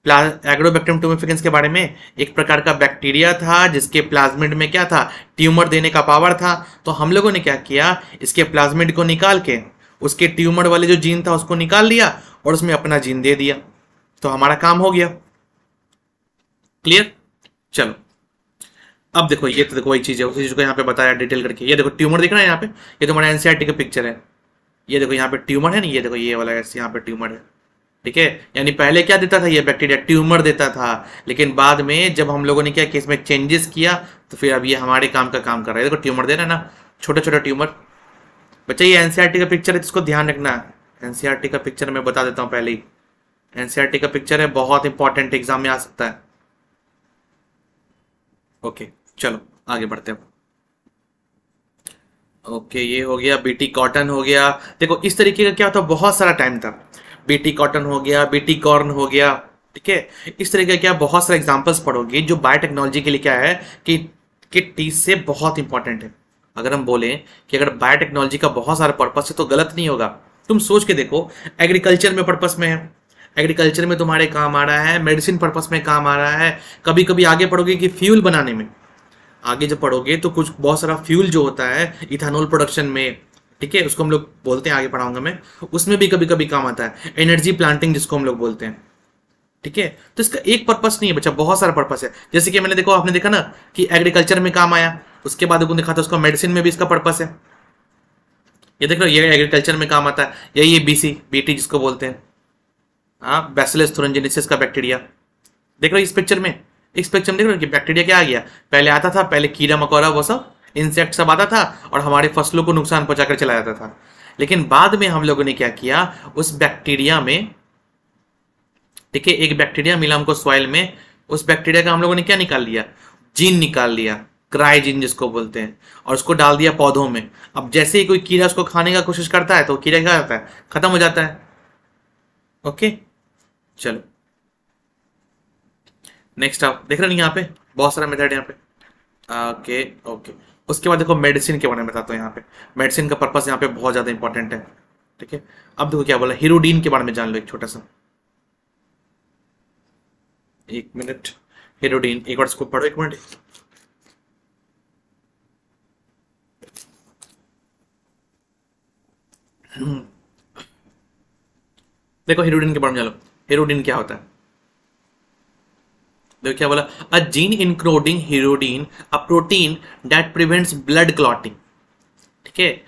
एग्रोबैक्टीरियम टूमिफिकेंस के बारे में एक प्रकार का बैक्टीरिया था, जिसके प्लाज्मिड में क्या था? ट्यूमर देने का पावर था। तो हम लोगों ने क्या किया? इसके प्लाज्मिड को निकाल के, उसके ट्यूमर वाले जो जीन था, उसको निकाल लिया और उसमें अपना जीन दे दिया। तो हमारा काम हो गया। क्लियर चलो। अब देखो, ये तो देखो, वही चीज़ है। उसी चीज़ को यहाँ पे बताया डिटेल करके। ये देखो ट्यूमर दिख रहा है यहाँ पे। ये तुम्हारा एनसीआरटी का पिक्चर है। ये देखो, यहाँ पे ट्यूमर है ना? ये देखो, ये वाला यहाँ पे ट्यूमर है। ठीक है? यानी पहले क्या देता था? ये बैक्टीरिया ट्यूमर देता था। लेकिन बाद में जब हम लोगों ने क्या कि इसमें चेंजेस किया तो फिर अब ये हमारे काम का काम कर रहा है। देखो ट्यूमर दे रहा है ना छोटा छोटा ट्यूमर बच्चा ये एनसीआरटी का पिक्चर है, इसको ध्यान रखना। एनसीआरटी का पिक्चर मैं बता देता हूँ पहले ही। एनसीआरटी का पिक्चर है, बहुत इंपॉर्टेंट एग्ज़ाम में आ सकता है। ओके चलो, आगे बढ़ते हैं। ओके ये हो गया बीटी कॉटन हो गया। देखो, इस तरीके का क्या होता बहुत सारा टाइम था। बीटी कॉटन हो गया बीटी कॉर्न हो गया, ठीक है? इस तरीके का क्या बहुत सारे एग्जांपल्स पढ़ोगे जो बायोटेक्नोलॉजी के लिए क्या है कि कि टी से बहुत इंपॉर्टेंट है। अगर हम बोलें कि अगर बायोटेक्नोलॉजी का बहुत सारा पर्पस है तो गलत नहीं होगा। तुम सोच के देखो एग्रीकल्चर में पर्पस में है। एग्रीकल्चर में तुम्हारे काम आ रहा है मेडिसिन पर्पस में काम आ रहा है। कभी कभी आगे पढ़ोगे कि फ्यूल बनाने में। आगे जब पढ़ोगे तो कुछ बहुत सारा फ्यूल जो होता है इथानोल प्रोडक्शन में ठीक है? उसको हम लोग बोलते हैं, आगे पढ़ाऊँगा मैं। उसमें भी कभी कभी काम आता है। एनर्जी प्लांटिंग जिसको हम लोग बोलते हैं। ठीक है? तो इसका एक पर्पस नहीं है, बच्चा, बहुत सारा पर्पस है। जैसे कि मैंने देखो, आपने देखा ना कि एग्रीकल्चर में काम आया। उसके बाद देखा था उसको मेडिसिन में भी इसका पर्पस है। ये देख लो ये एग्रीकल्चर में काम आता है। यही ये बीसी बीटी जिसको बोलते हैं। हाँ बैसिलस थुरंजेनिसिस का बैक्टीरिया देख रहे इस पिक्चर में? इस पिक्चर में देख रहे कि बैक्टीरिया क्या आ गया? पहले आता था, पहले कीड़ा मकोड़ा, वो सब। इंसेक्ट सब आता था और हमारे फ़सलों को नुकसान पहुंचाकर चला जाता था। लेकिन बाद में हम लोगों ने क्या किया, उस बैक्टीरिया में, ठीक है, एक बैक्टीरिया मिला हमको सॉइल में, उस बैक्टीरिया का हम लोगों ने क्या निकाल लिया? जीन निकाल लिया क्राइजीन जिसको बोलते हैं, और उसको डाल दिया पौधों में। अब जैसे ही कोई कीड़ा उसको खाने का कोशिश करता है तो कीड़ा क्या होता है? खत्म हो जाता है। ओके? चलो। नेक्स्ट आप देख रहे हैं यहाँ पे? बहुत सारा मेथड यहाँ पे। ओके ओके उसके बाद देखो मेडिसिन के बारे में बताता हूँ यहाँ पे। मेडिसिन का पर्पस यहाँ पे बहुत ज़्यादा इंपॉर्टेंट है, ठीक है? अब देखो क्या बोला हीरोडीन के बारे में जान लो एक छोटा सा। एक मिनट हेरोडीन एक बार इसको पढ़ो एक मिनट। देखो हीरोडीन के बारे में जान लो। हेरोडीन क्या होता है? देखो क्या बोला? A gene including hirudin a protein that prevents blood clotting ठीक है?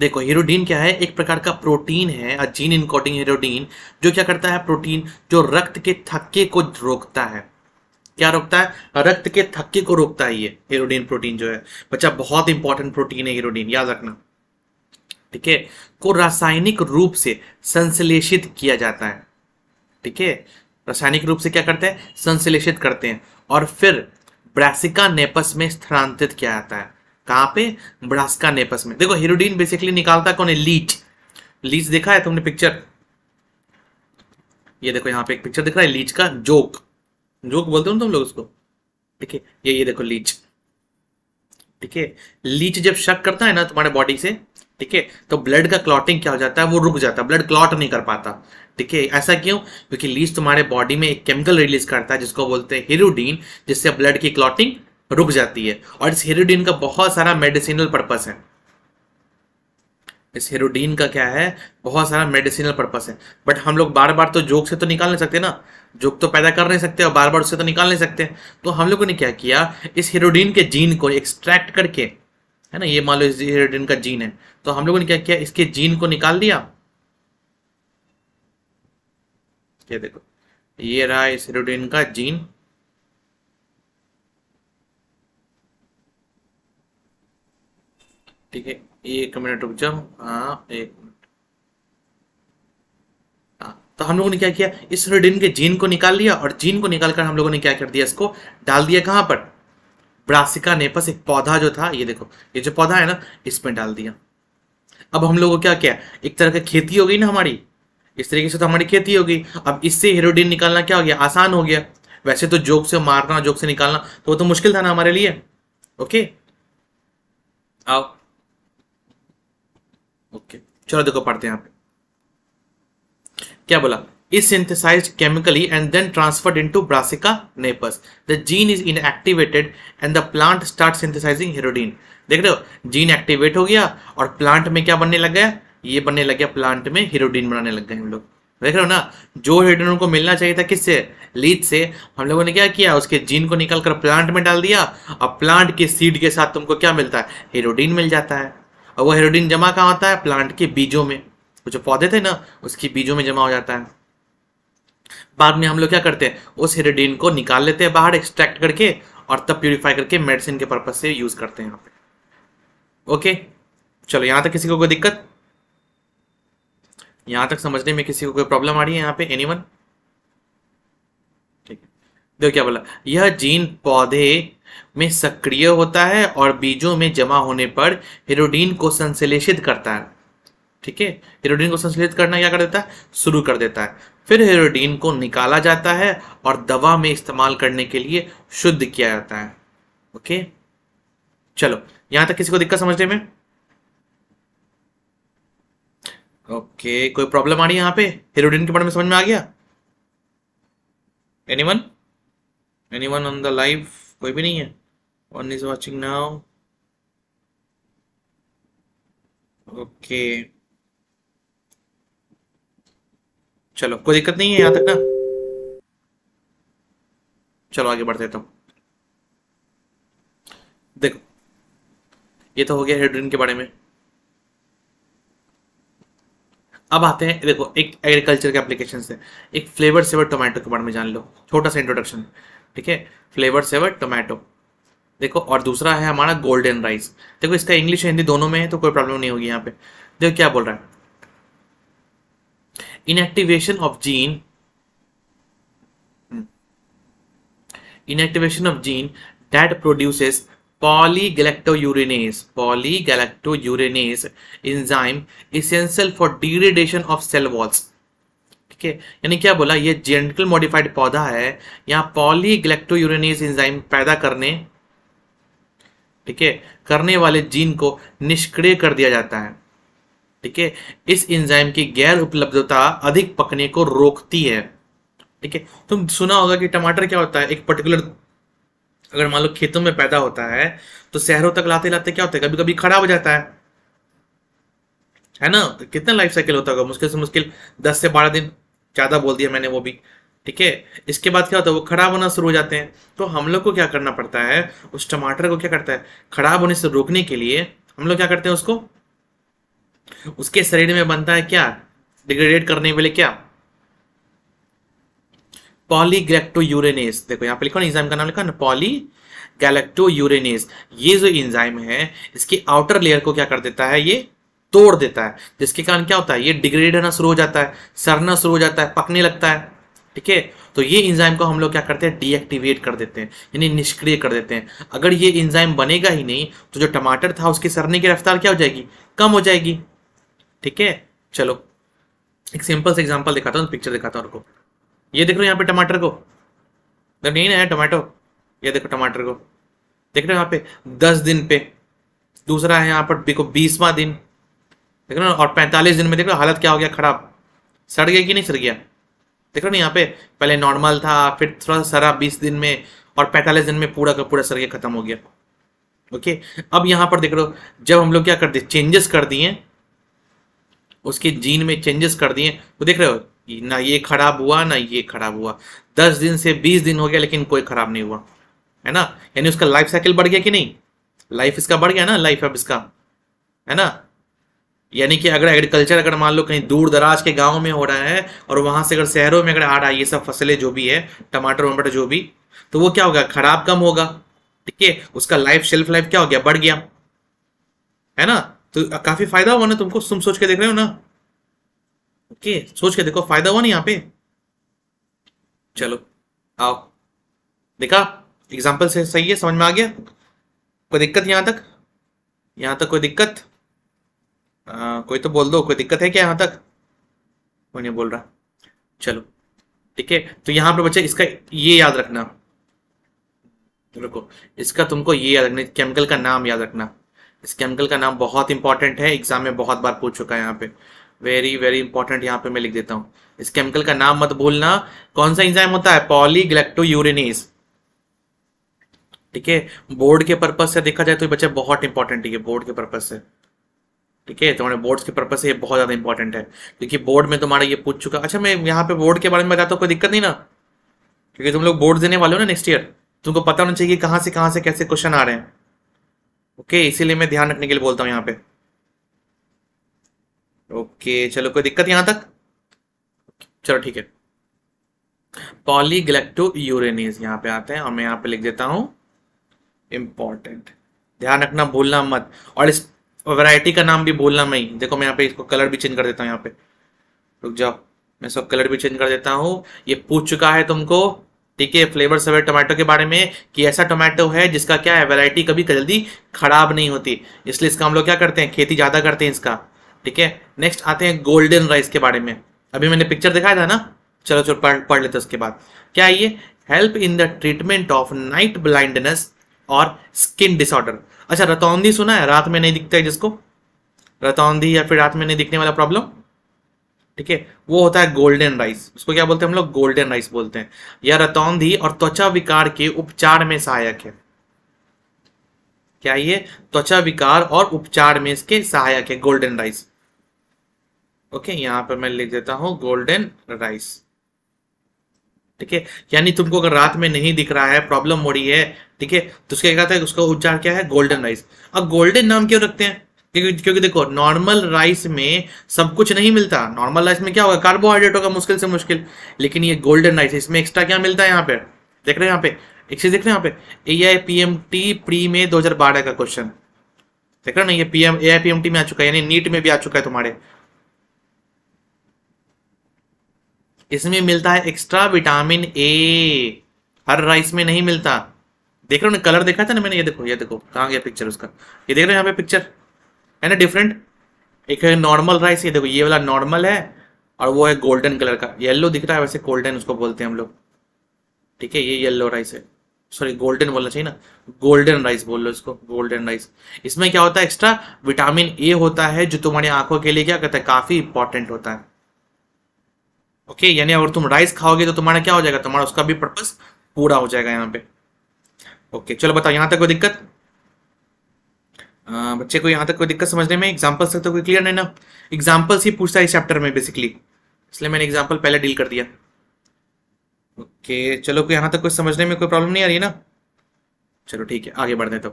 देखो हीरोडीन क्या है? एक प्रकार का प्रोटीन है अ जीन इनकोडिंग हीरोडीन जो क्या करता है? प्रोटीन जो रक्त के थक्के को रोकता है। क्या रोकता है? रक्त के थक्के को रोकता है ये हीरोडीन प्रोटीन जो है। बच्चा, बहुत इंपॉर्टेंट प्रोटीन है हीरोडीन याद रखना। ठीक है? को रासायनिक रूप से संश्लेषित किया जाता है। ठीक है? रासायनिक रूप से क्या करते हैं? संश्लेषित करते हैं। और फिर ब्रासिका नेपस में स्थानांतरित किया जाता है। कहाँ पे? ब्रासिका नेपस में। देखो, हीरोडीन बेसिकली निकालता कौन है? लीच। लीच देखा है तुमने पिक्चर ये देखो, यहाँ पे एक पिक्चर दिख रहा है, लीच का जोक। जोक बोलते हो तुम लोग उसको? ठीक है, ये ये देखो, लीच। ठीक है, लीच जब शक करता है ना तुम्हारे बॉडी से ठीक है? तो ब्लड का क्लॉटिंग क्या हो जाता है? वो रुक जाता है। ब्लड क्लॉट नहीं कर पाता। ठीक है? ऐसा क्यों? क्योंकि लीच तुम्हारे बॉडी में एक केमिकल रिलीज़ करता है, जिसको बोलते हैं हीरोडीन जिससे ब्लड की क्लॉटिंग रुक जाती है। और इस हीरोडीन का बहुत सारा मेडिसिनल पर्पस है। इस हेरोडीन का क्या है? बहुत सारा मेडिसिनल पर्पस है। बट हम लोग बार बार तो जोक से तो निकाल नहीं सकते ना। जोक तो पैदा कर नहीं सकते और बार बार उससे तो निकाल नहीं सकते। तो हम लोगों ने क्या किया? इस हेरोडीन के जीन को एक्सट्रैक्ट करके है ना? ये मान लो हेरोडीन का जीन है। तो हम लोगों ने क्या किया? इसके जीन को निकाल दिया। ये देखो। ये रहा इस हेरोडीन का जीन ठीक है, एक मिनट रुक जाओ। हाँ एक मिनट। हाँ तो हम लोगों ने क्या किया? इस हेरोडीन के जीन को निकाल लिया और जीन को निकालकर हम लोगों ने क्या कर दिया इसको? डाल दिया कहाँ पर? ब्रासिका नेपस एक पौधा जो था, ये देखो, ये जो पौधा है ना, इसमें डाल दिया। अब हम लोगों को क्या किया? एक तरह की खेती हो गई ना हमारी। इस तरीके से तो हमारी खेती होगी अब इससे हेरोडीन निकालना क्या हो गया? आसान हो गया। वैसे तो जोक से मारना, जोक से निकालना तो वो तो मुश्किल था ना हमारे लिए। ओके? आओ। ओके। चलो देखो, पढ़ते हैं यहाँ पे। क्या बोला? Is synthesized chemically and then transferred into brassica napus. The gene is inactivated and the plant starts synthesizing herodine. देख रहे हो? जीन एक्टिवेट हो गया और प्लांट में क्या बनने लग गया ये बनने लग गया प्लांट में हीरोडीन बनाने लग गए हम लोग। देख रहे हो ना? जो हीरोडीन को मिलना चाहिए था किससे? लीच से। हम लोगों ने क्या किया? उसके जीन को निकल कर प्लांट में डाल दिया। और प्लांट के सीड के साथ तुमको क्या मिलता है? हीरोडीन मिल जाता है। और वो हेरोडीन जमा कहाँ होता है? प्लांट के बीजों में। जो पौधे थे ना, उसकी बीजों में जमा हो जाता है। बाद में हम लोग क्या करते हैं, उस हेरोडीन को निकाल लेते हैं बाहर एक्सट्रैक्ट करके और तब प्यूरिफाई करके मेडिसिन के पर्पज से यूज़ करते हैं यहाँ पे। ओके चलो, यहाँ तक किसी को कोई दिक्कत? यहाँ तक समझने में किसी को कोई प्रॉब्लम आ रही है यहाँ पे? एनीवन ठीक। देखो क्या बोला, यह जीन पौधे में सक्रिय होता है और बीजों में जमा होने पर हेरोडीन को संश्लेषित करता है। ठीक है? हेरोडीन को संश्लेषित करना क्या कर देता है? शुरू कर देता है। फिर हेरोडीन को निकाला जाता है और दवा में इस्तेमाल करने के लिए शुद्ध किया जाता है। ओके चलो, यहाँ तक किसी को दिक्कत समझने में? ओके कोई प्रॉब्लम आ रही है यहाँ पे? हेरोडिन के बारे में समझ में आ गया? Anyone anyone on the live कोई भी नहीं है? One is watching now okay चलो, कोई दिक्कत नहीं है यहाँ तक ना? चलो, आगे बढ़ते तो देखो, ये तो हो गया हेड्रिन के बारे में। अब आते हैं, देखो, एक एग्रीकल्चर के एप्लीकेशन से एक फ्लेवर सेवर टोमेटो के बारे में जान लो। छोटा सा इंट्रोडक्शन ठीक है? फ्लेवर सेवर टोमेटो देखो, और दूसरा है हमारा गोल्डन राइस देखो, इसका इंग्लिश हिंदी दोनों में है तो कोई प्रॉब्लम नहीं होगी यहाँ पे। देखो, क्या बोल रहा है? Inactivation of gene inactivation of gene that produces polygalacturonase polygalacturonase enzyme essential for degradation of cell walls ठीक है यानी क्या बोला ये जेनेटिकल मॉडिफाइड पौधा है यहाँ पॉलीग्लैक्टोयूरेनेज एंजाइम पैदा करने ठीक है करने वाले जीन को निष्क्रिय कर दिया जाता है ठीक है? इस एंजाइम की गैर उपलब्धता अधिक पकने को रोकती है। ठीक है? तुम सुना होगा कि टमाटर क्या होता है? एक पर्टिकुलर अगर मान लो खेतों में पैदा होता है तो शहरों तक लाते लाते क्या होता है? कभी कभी खराब हो जाता है। है ना? तो कितना लाइफ साइकिल होता होगा? मुश्किल से मुश्किल दस से बारह दिन ज़्यादा बोल दिया मैंने वो भी। ठीक है? इसके बाद क्या होता है? वो खराब होना शुरू हो जाते हैं। तो हम लोग को क्या करना पड़ता है? उस टमाटर को क्या करता है? खराब होने से रोकने के लिए हम लोग क्या करते हैं उसको? उसके शरीर में बनता है क्या? डिग्रेडेट करने वाले क्या? पॉलीग्रेक्टोयूरेनेस देखो, यहाँ पे लिखो ना इंजाइम का नाम लिखा ना पॉली गैलेक्टोयूरेनेस ये जो इंजाइम है, इसकी आउटर लेयर को क्या कर देता है? ये तोड़ देता है। जिसके कारण क्या होता है? ये डिग्रेड होना शुरू हो जाता है, सड़ना शुरू हो जाता है, पकने लगता है, ठीक है? तो ये इंजाइम को हम लोग क्या करते हैं? डीएक्टिवेट कर देते हैं, यानी निष्क्रिय कर देते हैं। अगर ये इंजाइम बनेगा ही नहीं तो जो टमाटर था उसकी सड़ने की रफ्तार क्या हो जाएगी? कम हो जाएगी। ठीक है? चलो। एक सिंपल से एग्ज़ाम्पल दिखाता हूँ पिक्चर दिखाता हूँ ये देख रहे हो यहाँ पे टमाटर को? नहीं ना है टमाटो ये देखो टमाटर को। देख रहे हो यहाँ पे? दस दिन पे। दूसरा है यहाँ पर, देखो, बीसवा दिन। देख रहे हो? और पैंतालीस दिन में देख रहे हो हालत क्या हो गया? खराब। सड़ गया कि नहीं सड़ गया? देख रहे हो ना यहाँ पे? पहले नॉर्मल था, फिर थोड़ा सा सरा बीस दिन में, और पैंतालीस दिन में पूरा का पूरा सर गया, खत्म हो गया। ओके? अब यहाँ पर देख रहे हो, जब हम लोग क्या कर दिए? चेंजेस कर दिए। उसके जीन में चेंजेस कर दिए। वो देख रहे हो? ना ये खराब हुआ, ना ये खराब हुआ। दस दिन से बीस दिन हो गया, लेकिन कोई खराब नहीं हुआ। है ना? यानी उसका लाइफ साइकिल बढ़ गया कि नहीं? लाइफ इसका बढ़ गया ना? लाइफ अब इसका। है ना? यानी कि अगर एग्रीकल्चर अगर मान लो कहीं दूर दराज के गाँव में हो रहा है, और वहाँ से अगर शहरों में अगर आ रहा है, ये सब फ़सलें जो भी है, टमाटर, वमाटर जो भी तो वो क्या होगा? खराब कम होगा। ठीक है? उसका लाइफ शेल्फ लाइफ क्या हो गया? बढ़ गया। है ना? तो काफ़ी फ़ायदा हुआ ना तुमको? तुम सोच के देख रहे हो ना? ओके सोच के देखो फ़ायदा हुआ ना यहाँ पे? चलो आओ। देखा? एग्ज़ाम्पल से सही है समझ में आ गया? कोई दिक्कत यहाँ तक? यहाँ तक कोई दिक्कत? आ, कोई तो बोल दो कोई दिक्कत है क्या यहाँ तक? कोई नहीं बोल रहा। चलो ठीक है? तो यहाँ पर बच्चे इसका ये याद रखना। रुको इसका तुमको ये याद रखना केमिकल का नाम याद रखना। इस केमिकल का नाम बहुत इंपॉर्टेंट है। एग्ज़ाम में बहुत बार पूछ चुका है यहाँ पे। वेरी वेरी इंपॉर्टेंट यहाँ पे मैं लिख देता हूँ। इस केमिकल का नाम मत भूलना। कौन सा इंजाइम होता है? पॉलीग्लेक्टोयूरेनेस ठीक है? बोर्ड के पर्पज से देखा जाए तो बच्चे बहुत इंपॉर्टेंट है। बोर्ड के पर्पज से। ठीक है? तुम्हारे बोर्ड्स के पर्पज से ये बहुत ज़्यादा इंपॉर्टेंट है। क्योंकि बोर्ड में तुम्हारा ये पूछ चुका। अच्छा मैं यहाँ पे बोर्ड के बारे में बताता हूँ, कोई दिक्कत नहीं ना? क्योंकि तुम लोग बोर्ड देने वाले हो ना नेक्स्ट ईयर तुमको पता होना चाहिए कहाँ से कहाँ से कैसे क्वेश्चन आ रहे हैं। ओके इसीलिए मैं ध्यान रखने के लिए बोलता हूँ यहाँ पे। ओके चलो, कोई दिक्कत यहाँ तक? चलो, ठीक है। पॉलीग्लेक्टो यूरेनीज यहाँ पे आते हैं, और मैं यहाँ पे लिख देता हूँ। इंपॉर्टेंट ध्यान रखना, भूलना मत। और इस वैरायटी का नाम भी भूलना नहीं। देखो, मैं यहाँ पे इसको कलर भी चेंज कर देता हूँ यहाँ पे। रुक जाओ। मैं इसको कलर भी चेंज कर देता हूँ। ये पूछ चुका है तुमको ठीक है फ्लेवर सवेर टोमेटो के बारे में कि ऐसा टोमेटो है जिसका क्या है वैरायटी कभी जल्दी खराब नहीं होती। इसलिए इसका हम लोग क्या करते हैं, खेती ज़्यादा करते हैं इसका। ठीक है नेक्स्ट आते हैं गोल्डन राइस के बारे में। अभी मैंने पिक्चर दिखाया था ना? चलो चलो, पढ़ पढ़ लेते उसके बाद। क्या ये? Help in the treatment of night blindness और स्किन डिसऑर्डर अच्छा रतौंधी सुना है? रात में नहीं दिखता है जिसको? रतौंधी या फिर रात में नहीं दिखने वाला प्रॉब्लम ठीक है? वो होता है गोल्डन राइस उसको क्या बोलते हैं हम लोग? गोल्डन राइस बोलते हैं। या रतौंधी और त्वचा विकार के उपचार में सहायक है। क्या ये? त्वचा विकार और उपचार में इसके सहायक है। गोल्डन राइस ओके यहाँ पर मैं लिख देता हूँ गोल्डन राइस ठीक है? यानी तुमको अगर रात में नहीं दिख रहा है प्रॉब्लम हो रही है, ठीक है? तो उसके कहता है? उसका उपचार क्या है? गोल्डन राइस अब गोल्डन नाम क्यों रखते हैं? क्योंकि क्योंकि देखो नॉर्मल राइस में सब कुछ नहीं मिलता। नॉर्मल राइस में क्या होगा? कार्बोहाइड्रेट होगा, मुश्किल से मुश्किल। लेकिन ये गोल्डन राइस इसमें एक्स्ट्रा क्या मिलता है यहाँ पे? देख रहे हैं यहाँ पे? एक चीज़ देख रहे हैं यहाँ पे? A P M T pre में दो हज़ार बारह का क्वेश्चन देख रहे ना, ये P M A I P M में आ चुका है, यानी नीट में भी आ चुका है तुम्हारे। इसमें मिलता है एक्स्ट्रा विटामिन ए हर राइस में नहीं मिलता। देख रहे हो ना कलर देखा था ना मैंने? ये देखो ये देखो, कहाँ गया पिक्चर उसका? ये देख रहे हो यहाँ पे पिक्चर है ना डिफरेंट एक है नॉर्मल राइस ये देखो, ये वाला नॉर्मल है, और वो है गोल्डन कलर का। येलो दिख रहा है, वैसे गोल्डन उसको बोलते हैं हम लोग। ठीक है, ये येलो राइस है। सॉरी गोल्डन बोलना चाहिए ना? गोल्डन राइस बोल लो इसको गोल्डन राइस इसमें क्या होता है एक्स्ट्रा विटामिन ए होता है, जो तुम्हारी आँखों के लिए क्या कहता है, काफ़ी इंपॉर्टेंट होता है। ओके यानी अगर तुम राइस खाओगे तो तुम्हारा क्या हो जाएगा? तुम्हारा उसका भी पर्पस पूरा हो जाएगा यहाँ पे। ओके चलो बताओ, यहाँ तक कोई दिक्कत? आ, बच्चे को यहाँ तक कोई दिक्कत समझने में एग्ज़ाम्पल से तो कोई क्लियर नहीं ना। एग्जाम्पल्स ही पूछता है इस चैप्टर में बेसिकली इसलिए मैंने एग्ज़ाम्पल पहले डील कर दिया। ओके चलो कोई यहाँ तक कुछ समझने में कोई प्रॉब्लम नहीं आ रही है ना? चलो ठीक है आगे बढ़ते तो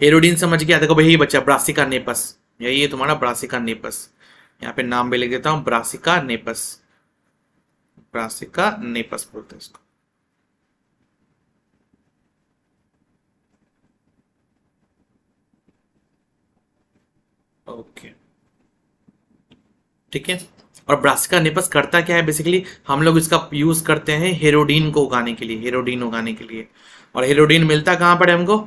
हेरोडीन समझ गया देखो भाई बच्चा ब्रासिका नेपस यही है तुम्हारा ब्रासिका नेपस यहाँ पे नाम भी लिख देता हूँ ब्रासिका नेपस ब्रासिका नेपस बोलते हैं इसको। ओके ठीक है? और ब्रासिका नेपस करता क्या है? बेसिकली हम लोग इसका यूज़ करते हैं हेरोडीन को उगाने के लिए हेरोडीन उगाने के लिए। और हेरोडीन मिलता कहाँ पर है हमको?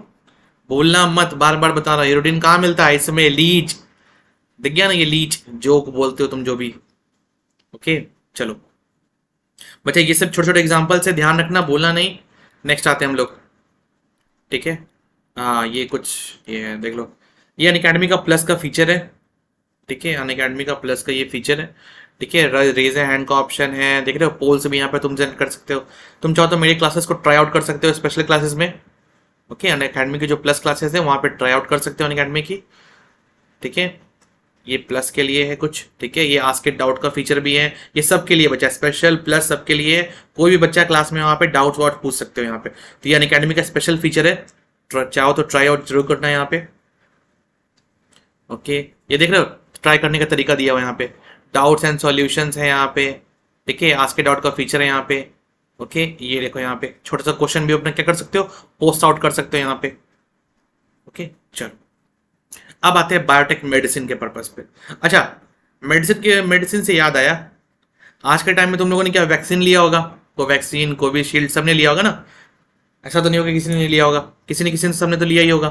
बोलना मत बार बार बता रहा हेरोडीन कहाँ मिलता है? इसमें लीच। दिख गया ना ये लीच? जोक बोलते हो तुम जो भी। ओके चलो। बच्चा, ये सब छोटे छोटे एग्ज़ाम्पल से ध्यान रखना, बोलना नहीं। नेक्स्ट आते हैं हम लोग। ठीक है? हाँ ये कुछ, ये देख लो। ये अन अकेडमी का प्लस का फीचर है। ठीक है अन अकेडमी का प्लस का ये फीचर है। ठीक है रेज हैंड का ऑप्शन है। देख रहे हो पोल्स भी यहाँ पे तुम सेंड कर सकते हो। तुम चाहो तो मेरी क्लासेस को ट्राई आउट कर सकते हो स्पेशल क्लासेस में। ओके अन अकेडमी की जो प्लस क्लासेस है, वहाँ पे ट्राई आउट कर सकते हो अन अकेडमी की। ठीक है, ये प्लस के लिए है कुछ। ठीक है, ये आस्केट डाउट का फीचर भी है। ये सब के लिए बच्चा स्पेशल प्लस सबके लिए। कोई भी बच्चा क्लास में वहाँ पे डाउट वाउट पूछ सकते हो यहाँ पे। तो ये अन अकेडमी का स्पेशल फीचर है। चाहो तो ट्राई आउट ज़रूर करना है यहाँ पे। ओके ये देख रहे हो? ट्राई करने का तरीका दिया हुआ यहाँ पे। डाउट्स एंड सॉल्यूशंस है यहाँ पे। ठीक है? आज के डाउट का फीचर है यहाँ पे। ओके ये देखो यहाँ पे। छोटा सा क्वेश्चन भी अपना क्या कर सकते हो? पोस्ट आउट कर सकते हो यहाँ पे। ओके चलो। अब आते हैं बायोटेक मेडिसिन के पर्पज पे। अच्छा मेडिसिन के मेडिसिन से याद आया। आज के टाइम में तुम लोगों ने क्या वैक्सीन लिया होगा? कोवैक्सीन कोविशील्ड सबने लिया होगा ना? ऐसा तो नहीं होगा किसी ने लिया होगा। किसी ने किसी ने सबने तो लिया ही होगा।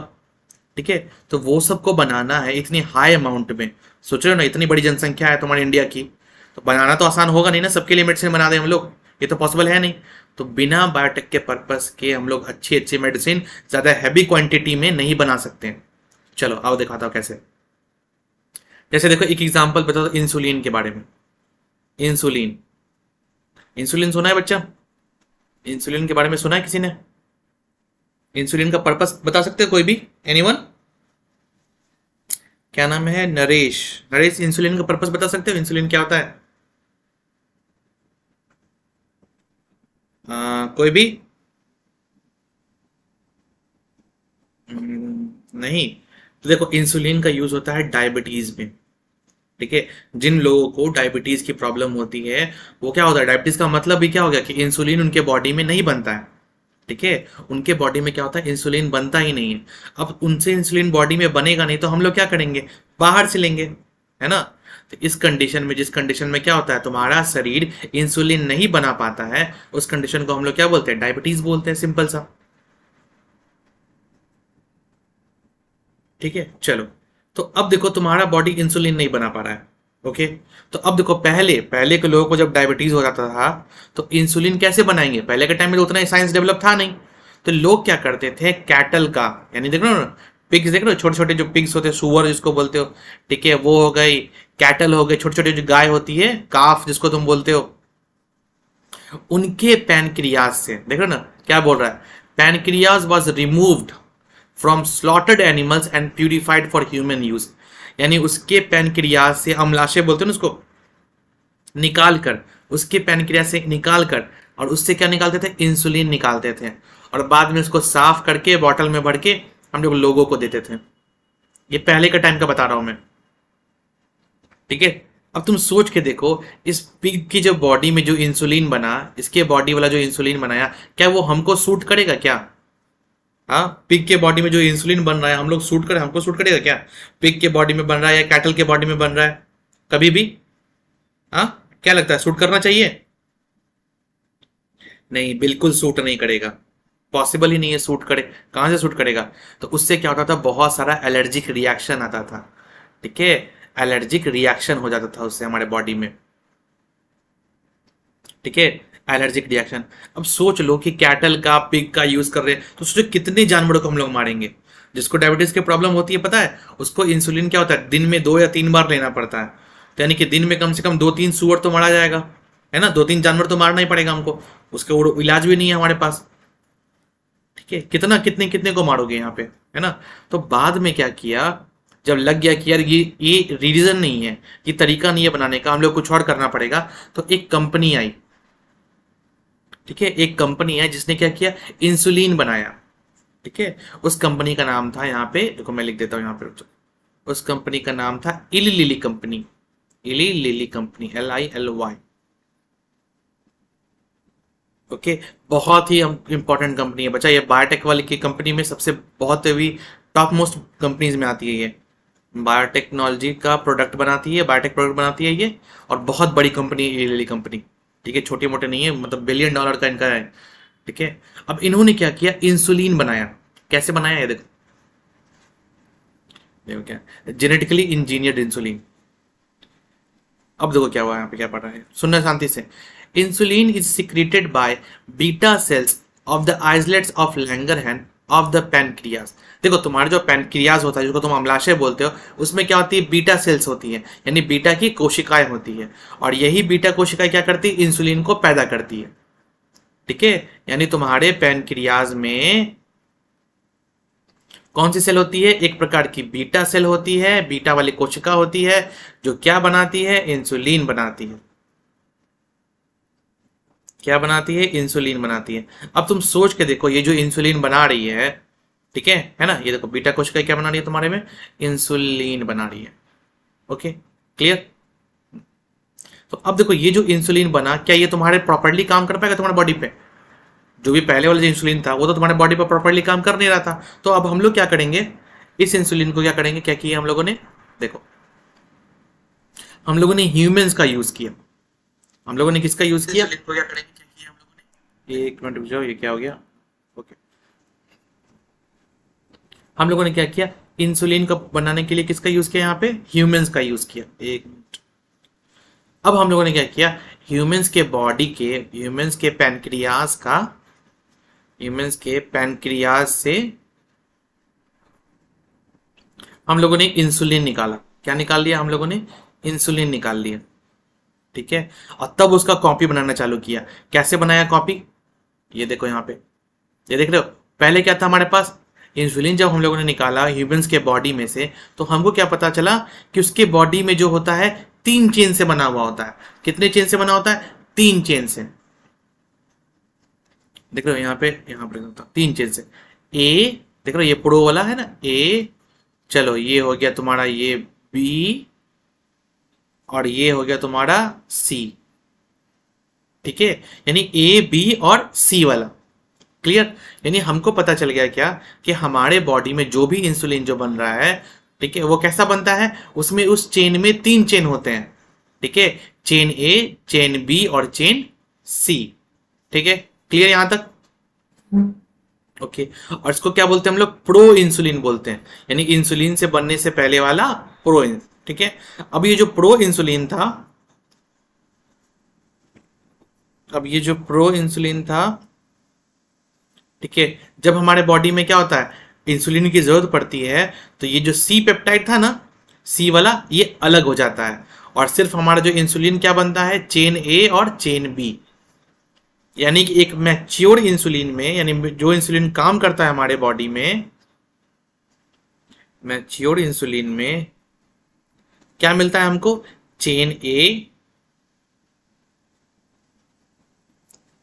ठीक है? तो वो सबको बनाना है इतनी हाई अमाउंट में। सोच रहे हो ना, इतनी बड़ी जनसंख्या है तुम्हारी इंडिया की। तो बनाना तो आसान होगा नहीं ना, सबके लिए मेडिसिन बना दें हम लोग। ये तो पॉसिबल है नहीं। तो बिना बायोटेक के पर्पस के हम लोग अच्छी अच्छी मेडिसिन ज़्यादा हैवी क्वांटिटी में नहीं बना सकते हैं। चलो, आओ दिखाता हूँ कैसे। जैसे देखो, एक एग्ज़ाम्पल बता दो इंसुलिन के बारे में। इंसुलिन इंसुलिन सुना है बच्चा? इंसुलिन के बारे में सुना है किसी ने? इंसुलिन का पर्पस बता सकते हो कोई भी? एनीवन क्या नाम है? नरेश। नरेश इंसुलिन का पर्पस बता सकते हो? इंसुलिन क्या होता है? आ, कोई भी? हम्म, नहीं। तो देखो इंसुलिन का यूज़ होता है डायबिटीज़ में। ठीक है? जिन लोगों को डायबिटीज़ की प्रॉब्लम होती है वो क्या होता है? डायबिटीज़ का मतलब भी क्या हो गया कि इंसुलिन उनके बॉडी में नहीं बनता है। ठीक है? उनके बॉडी में क्या होता है? इंसुलिन बनता ही नहीं है। अब उनसे इंसुलिन बॉडी में बनेगा नहीं तो हम लोग क्या करेंगे? बाहर से लेंगे, है ना? तो इस कंडीशन में, जिस कंडीशन में क्या होता है? तुम्हारा शरीर इंसुलिन नहीं बना पाता है, उस कंडीशन को हम लोग क्या बोलते हैं? डायबिटीज़ बोलते हैं सिंपल सा। ठीक है? चलो। तो अब देखो, तुम्हारा बॉडी इंसुलिन नहीं बना पा रहा है। ओके तो अब देखो, पहले पहले के लोगों को जब डायबिटीज़ हो जाता था तो इंसुलिन कैसे बनाएँगे? पहले के टाइम में तो उतना साइंस डेवलप था नहीं। तो लोग क्या करते थे? कैटल का, यानी देख रहे हो ना पिग्स देख रहे हो छोटे छोटे जो पिग्स होते हैं सुअर जिसको बोलते हो, ठीक है, वो हो गई कैटल हो गए छोटे छोटे जो गाय होती है काफ जिसको तुम बोलते हो, उनके पैनक्रियाज से, देख रहे ना, क्या बोल रहा है? Pancreas was removed from slaughtered animals and purified for human use यानी उसके पैनक्रियाज से अमलाशय बोलते हैं ना उसको निकाल कर उसके पैनक्रिया से निकाल कर और उससे क्या निकालते थे? इंसुलिन निकालते थे। और बाद में उसको साफ़ करके, बॉटल में भर के, हम लोग लोगों को देते थे। ये पहले का टाइम का बता रहा हूँ मैं। ठीक है? अब तुम सोच के देखो, इस पिग की जो बॉडी में जो इंसुलिन बना, इसके बॉडी वाला जो इंसुलिन बनाया, क्या वो हमको सूट करेगा क्या? हाँ पिग के बॉडी में जो इंसुलिन बन रहा है, हम लोग सूट करें, हमको सूट करेगा क्या? पिग के बॉडी में बन रहा है या कैटल के बॉडी में बन रहा है? कभी भी? हाँ क्या लगता है सूट करना चाहिए? नहीं, बिल्कुल सूट नहीं करेगा। पॉसिबल ही नहीं है सूट करे। कहाँ से सूट करेगा? तो उससे क्या होता था, बहुत सारा एलर्जिक रिएक्शन आता था। ठीक है? एलर्जिक रिएक्शन हो जाता था उससे हमारे बॉडी में। ठीक है? एलर्जिक रिएक्शन अब सोच लो कि कैटल का पिग का यूज़ कर रहे हैं तो सोचो कितने जानवरों को हम लोग मारेंगे। जिसको डायबिटीज़ की प्रॉब्लम होती है, पता है? उसको इंसुलिन क्या होता है? दिन में दो या तीन बार लेना पड़ता है। यानी कि दिन में कम से कम दो तीन सुअर तो मारा जाएगा। है ना? दो तीन जानवर तो मारना ही पड़ेगा हमको। उसके इलाज भी नहीं है हमारे पास। ठीक है? कितना, कितने कितने को मारोगे यहाँ पे? है ना? तो बाद में क्या किया? जब लग गया कि यार ये ये रीजन नहीं है, ये तरीका नहीं है बनाने का, हम लोग कुछ और करना पड़ेगा तो एक कंपनी आई। ठीक है, एक कंपनी है जिसने क्या किया? इंसुलिन बनाया। ठीक है, उस कंपनी का नाम था यहाँ पे, देखो मैं लिख देता हूँ यहाँ पे उस कंपनी का नाम था Eli Lilly company Eli Lilly company L I L Y okay बहुत ही इंपॉर्टेंट कंपनी है। बच्चा, ये बायोटेक वाली की कंपनी में सबसे बहुत भी टॉप मोस्ट कंपनीज़ में आती है ये। बायोटेक्नोलॉजी का प्रोडक्ट बनाती है बायोटेक प्रोडक्ट बनाती है ये, और बहुत बड़ी कंपनी है ये कंपनी ठीक है छोटे मोटे नहीं है मतलब बिलियन डॉलर का इनका है, ठीक है? अब इन्होंने क्या किया? इंसुलिन बनाया। कैसे बनाया देखो। देखो क्या? जेनेटिकली इंजीनियर्ड इंसुलिन अब देखो क्या हुआ, यहाँ पे क्या पढ़ रहा है? सुनना शांति से। Insulin is secreted by beta cells of the islets of Langerhans of the pancreas देखो, तुम्हारे जो पेनक्रियाज होता है, जिसको तुम अमलाशय बोलते हो, उसमें क्या होती है? बीटा सेल्स होती है, यानी बीटा की कोशिकाएँ होती है। और यही बीटा कोशिकाएँ क्या करती है? इंसुलिन को पैदा करती है। ठीक है? यानी तुम्हारे पेनक्रियाज में कौन सी सेल होती है? एक प्रकार की बीटा सेल होती है बीटा वाली कोशिका होती है, जो क्या बनाती है? इंसुलिन बनाती है। क्या बनाती है? इंसुलिन बनाती है। अब तुम सोच के देखो, ये जो इंसुलिन बना रही है, ठीक है? है ना? ये देखो बीटा कोशिका क्या बना रही है तुम्हारे में? इंसुलिन बना रही है। ओके क्लियर तो अब देखो, ये जो इंसुलिन बना, क्या ये तुम्हारे प्रॉपरली काम कर पाएगा तुम्हारे बॉडी पे? जो भी पहले वाला जो इंसुलिन था, वो तो तुम्हारे बॉडी पर प्रॉपरली काम कर नहीं रहा था। तो अब हम लोग क्या करेंगे? इस इंसुलिन को क्या करेंगे? क्या किया हम लोगों ने? देखो, हम लोगों ने ह्यूमंस का यूज़ किया। हम लोगों ने किसका यूज़ किया? क्या करेंगे क्या किया हम लोगों ने? एक मिनट रुक जाओ ये क्या हो गया? ओके हम लोगों ने क्या किया? इंसुलिन का बनाने के लिए किसका यूज़ किया यहाँ पे? ह्यूमंस का यूज़ किया। एक मिनट। अब हम लोगों ने क्या किया? ह्यूमंस के बॉडी के ह्यूमंस के पैनक्रियाज का ह्यूमंस के पैनक्रियाज से हम लोगों ने इंसुलिन निकाला। क्या निकाल लिया हम लोगों ने? इंसुलिन निकाल लिया ठीक है? और तब उसका कॉपी बनाना चालू किया। कैसे बनाया कॉपी ये देखो यहाँ पे। ये देख रहे हो? पहले क्या था हमारे पास? इंसुलिन जब हम लोगों ने निकाला ह्यूमंस के बॉडी में से तो हमको क्या पता चला कि उसके बॉडी में जो होता है, तीन चेन से बना हुआ होता है। कितने चेन से बना होता है? तीन चेन से। देख रहे हो यहाँ पे? यहाँ पर तीन चेन से। ए देख रहे हो ये प्रो वाला है ना? ए चलो ये हो गया तुम्हारा ये बी और ये हो गया तुम्हारा सी ठीक है? यानी ए बी और सी वाला। क्लियर यानी हमको पता चल गया क्या कि हमारे बॉडी में जो भी इंसुलिन जो बन रहा है, ठीक है, वो कैसा बनता है? उसमें उस चेन में तीन चेन होते हैं। ठीक है? चेन ए चेन बी और चेन सी ठीक है? क्लियर यहाँ तक? Okay okay. और इसको क्या बोलते हैं हम लोग? प्रो इंसुलिन बोलते हैं। यानी इंसुलिन से बनने से पहले वाला प्रो ठीक है? अब ये जो प्रो इंसुलिन था, अब ये जो प्रो इंसुलिन था, ठीक है, जब हमारे बॉडी में क्या होता है इंसुलिन की ज़रूरत पड़ती है तो ये जो सी पेप्टाइड था ना सी वाला, ये अलग हो जाता है। और सिर्फ़ हमारा जो इंसुलिन क्या बनता है चेन ए और चेन बी यानी कि एक मैच्योर इंसुलिन में, यानी जो इंसुलिन काम करता है हमारे बॉडी में मैच्योर इंसुलिन में क्या मिलता है हमको? Chain A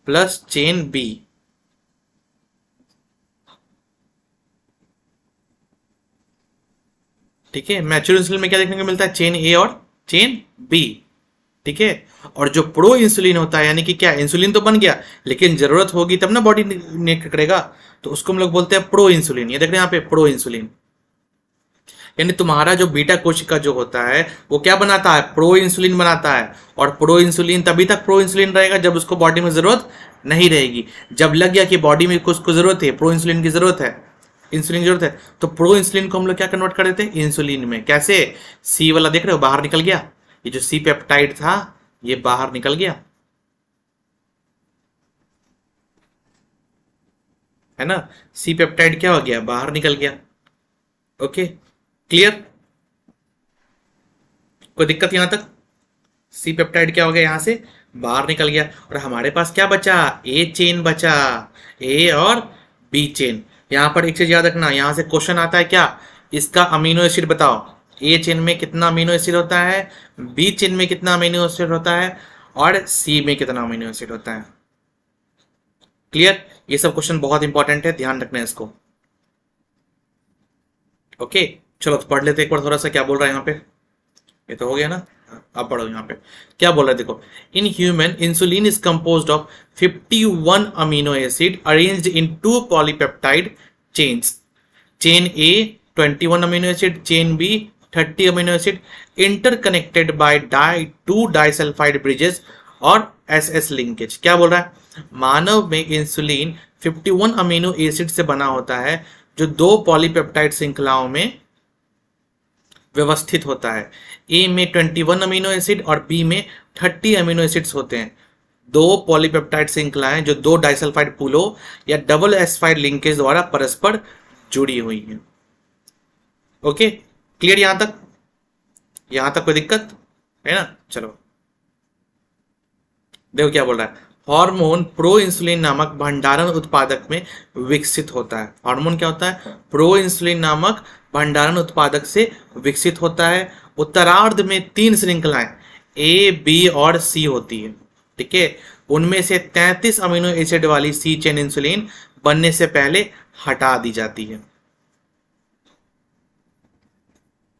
plus chain B ठीक है? मैच्योर इंसुलिन में क्या देखने को मिलता है? चेन ए और चेन बी ठीक है? और जो प्रो इंसुलिन होता है, यानी कि क्या? इंसुलिन तो बन गया, लेकिन ज़रूरत होगी तब ना बॉडी ने करेगा। तो उसको हम लोग बोलते हैं प्रो इंसुलिन ये देख रहे हैं यहाँ पे प्रो इंसुलिन यानी तुम्हारा जो बीटा कोशिका जो होता है, वो क्या बनाता है? प्रो इंसुलिन बनाता है। और प्रो इंसुलिन तभी तक प्रो इंसुलिन रहेगा जब उसको बॉडी में ज़रूरत नहीं रहेगी। जब लग गया कि बॉडी में कुछ को ज़रूरत है प्रो इंसुलिन की ज़रूरत है इंसुलिन ज़रूरत है तो प्रो इंसुलिन को हम लोग क्या कन्वर्ट कर देते हैं? इंसुलिन में। कैसे? सी वाला देख रहे हो? बाहर निकल गया। ये जो सी पेप्टाइड था, ये बाहर निकल गया। है ना? सी पेप्टाइड क्या हो गया? बाहर निकल गया। ओके? क्लियर कोई दिक्कत यहाँ तक? सी पेप्टाइड क्या हो गया यहाँ से? बाहर निकल गया। और हमारे पास क्या बचा? ए चेन बचा। ए और बी चेन यहाँ पर एक चीज़ याद रखना। यहाँ से क्वेश्चन आता है क्या? इसका अमीनो एसिड बताओ। ए चेन में कितना अमीनो एसिड होता है? बी चेन में कितना अमीनो एसिड होता है? और सी में कितना अमीनो एसिड होता है? क्लियर ये सब क्वेश्चन बहुत इंपॉर्टेंट है। ध्यान रखना है इसको। ओके चलो पढ़ लेते एक बार थोड़ा सा, क्या बोल रहा है यहाँ पे? ये तो हो गया ना? अब पढ़ो यहाँ पे। क्या बोल रहा है, देखो in human insulin is compose of 51 amino acid arranged in two polypeptide chains chain A 21 amino acid chain B 30 amino acid interconnected by di two disulphide bridges और एस एस लिंकेज क्या बोल रहा है? मानव में इंसुलिन 51 अमीनो एसिड से बना होता है, जो दो पॉलीपेप्टाइड श्रृंखलाओं में व्यवस्थित होता है। ए में 21 अमीनो एसिड और बी में 30 अमीनो एसिड्स होते हैं। दो पॉलीपेप्टाइड श्रृंखलाएँ जो दो डाइसल्फाइड पुलो या डबल एसफाइड लिंकेज द्वारा परस्पर जुड़ी हुई हैं। ओके? क्लियर यहाँ तक? यहाँ तक कोई दिक्कत? है ना? चलो। देखो क्या बोल रहा है। हार्मोन प्रो इंसुलिन नामक भंडारण उत्पादक में विकसित होता है। हार्मोन क्या होता है? प्रो इंसुलिन नामक भंडारण उत्पादक से विकसित होता है। उत्तरार्ध में तीन श्रृंखलाएँ ए बी और सी होती है। ठीक है? उनमें से 33 अमीनो एसिड वाली सी चेन इंसुलिन बनने से पहले हटा दी जाती है।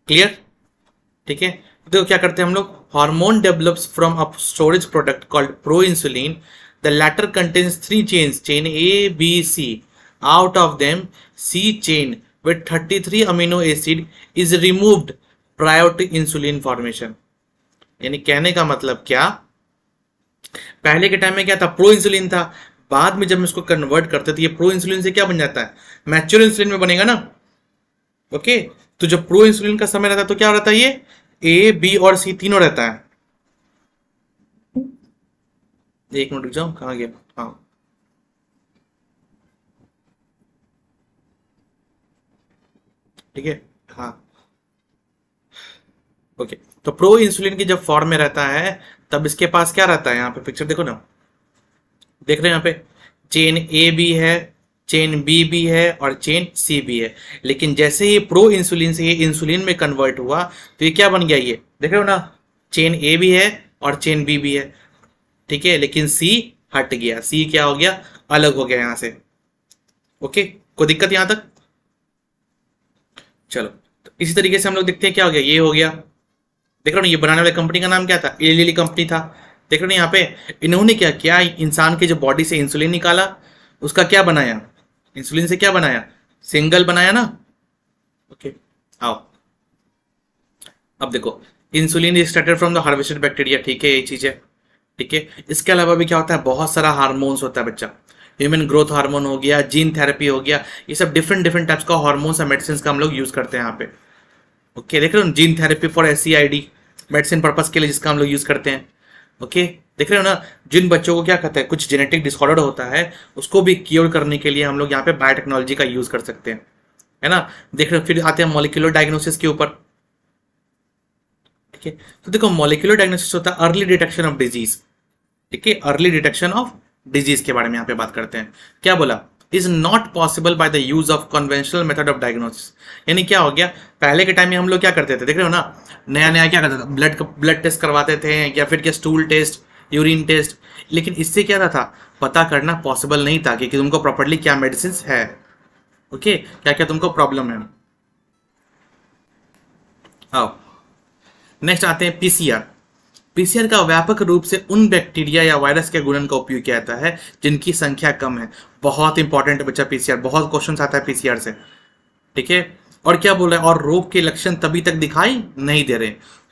क्लियर ठीक है? देखो क्या करते हैं हम लोग? Hormone develops from a storage product called proinsulin the latter contains three chains chain A B C out of them C chain with 33 amino acid is removed prior to insulin formation. यानी कहने का मतलब क्या? पहले के time में क्या था? प्रो इंसुलिन था। बाद में जब इसको कन्वर्ट करते तो ये प्रो इंसुलिन से क्या बन जाता है? मैच्योर इंसुलिन में बनेगा ना? ओके तो जब प्रो इंसुलिन का समय रहता है तो क्या रहता है ये? ए बी और सी तीनों रहता है। एक मिनट रुक जाओ, कहा गया हाँ ठीक है? हाँ। ओके तो प्रो इंसुलिन की जब फॉर्म में रहता है, तब इसके पास क्या रहता है यहाँ पे पिक्चर देखो ना? देख रहे हैं यहाँ पे? चेन ए भी है चेन बी भी है और चेन सी भी है। लेकिन जैसे ही प्रो इंसुलिन से ये इंसुलिन में कन्वर्ट हुआ तो ये क्या बन गया ये? देख रहे हो ना? चेन ए भी है और चेन बी भी है। ठीक है? लेकिन सी हट गया। सी क्या हो गया? अलग हो गया यहाँ से। ओके कोई दिक्कत यहाँ तक? चलो तो इसी तरीके से हम लोग देखते हैं क्या हो गया। ये हो गया। देख रहे हो ना, ये बनाने वाली कंपनी का नाम क्या था? एली कंपनी था। देख रहे हो यहाँ पे इन्होंने क्या किया? इंसान के जो बॉडी से इंसुलिन निकाला, उसका क्या बनाया? इंसुलिन से क्या बनाया? सिंगल बनाया ना? ओके आओ। अब देखो insulin is started from the harvested bacteria ठीक है, ये चीज़ है, ठीक है। इसके अलावा भी क्या होता है? बहुत सारा हार्मोन्स होता है बच्चा। ह्यूमन ग्रोथ हार्मोन हो गया जीन थेरेपी हो गया, ये सब डिफरेंट डिफरेंट टाइप्स का हार्मोन्स और मेडिसिन का हम लोग यूज़ करते हैं यहाँ पे। ओके देख रहे हो gene therapy for as medicine purpose के लिए जिसका हम लोग यूज़ करते हैं। ओके देख रहे हो ना, जिन बच्चों को क्या कहते हैं, कुछ जेनेटिक डिसऑर्डर होता है, उसको भी क्योर करने के लिए हम लोग यहाँ पे बायोटेक्नोलॉजी का यूज़ कर सकते हैं। है ना? देख रहे हो, फिर आते हैं मॉलिक्यूलर डायग्नोसिस के ऊपर। ठीक है? तो देखो मॉलिक्यूलर डायग्नोसिस होता है अर्ली डिटेक्शन ऑफ़ डिज़ीज़ ठीक है? अर्ली डिटेक्शन ऑफ़ डिज़ीज़ के बारे में यहाँ पे बात करते हैं। क्या बोला? Is not possible by the use of conventional method of diagnosis यानी क्या हो गया? पहले के टाइम में हम लोग क्या करते थे? देख रहे हो ना? नया नया क्या करते थे? ब्लड ब्लड टेस्ट करवाते थे या फिर क्या स्टूल टेस्ट यूरिन टेस्ट लेकिन इससे क्या था, था? पता करना पॉसिबल नहीं था कि, कि तुमको प्रॉपरली क्या मेडिसिन है। Okay okay? क्या क्या तुमको प्रॉब्लम है? नेक्स्ट आते हैं पीसीआर पीसीआर का व्यापक रूप से उन बैक्टीरिया या वायरस के गुणन का उपयोग किया जाता है, जिनकी संख्या कम है। बहुत इंपॉर्टेंट बच्चा पीसीआर बहुत क्वेश्चन आता है पीसीआर से। ठीक है? और क्या बोल रहे हैं? और रोग के लक्षण तभी तक दिखाई नहीं दे रहे।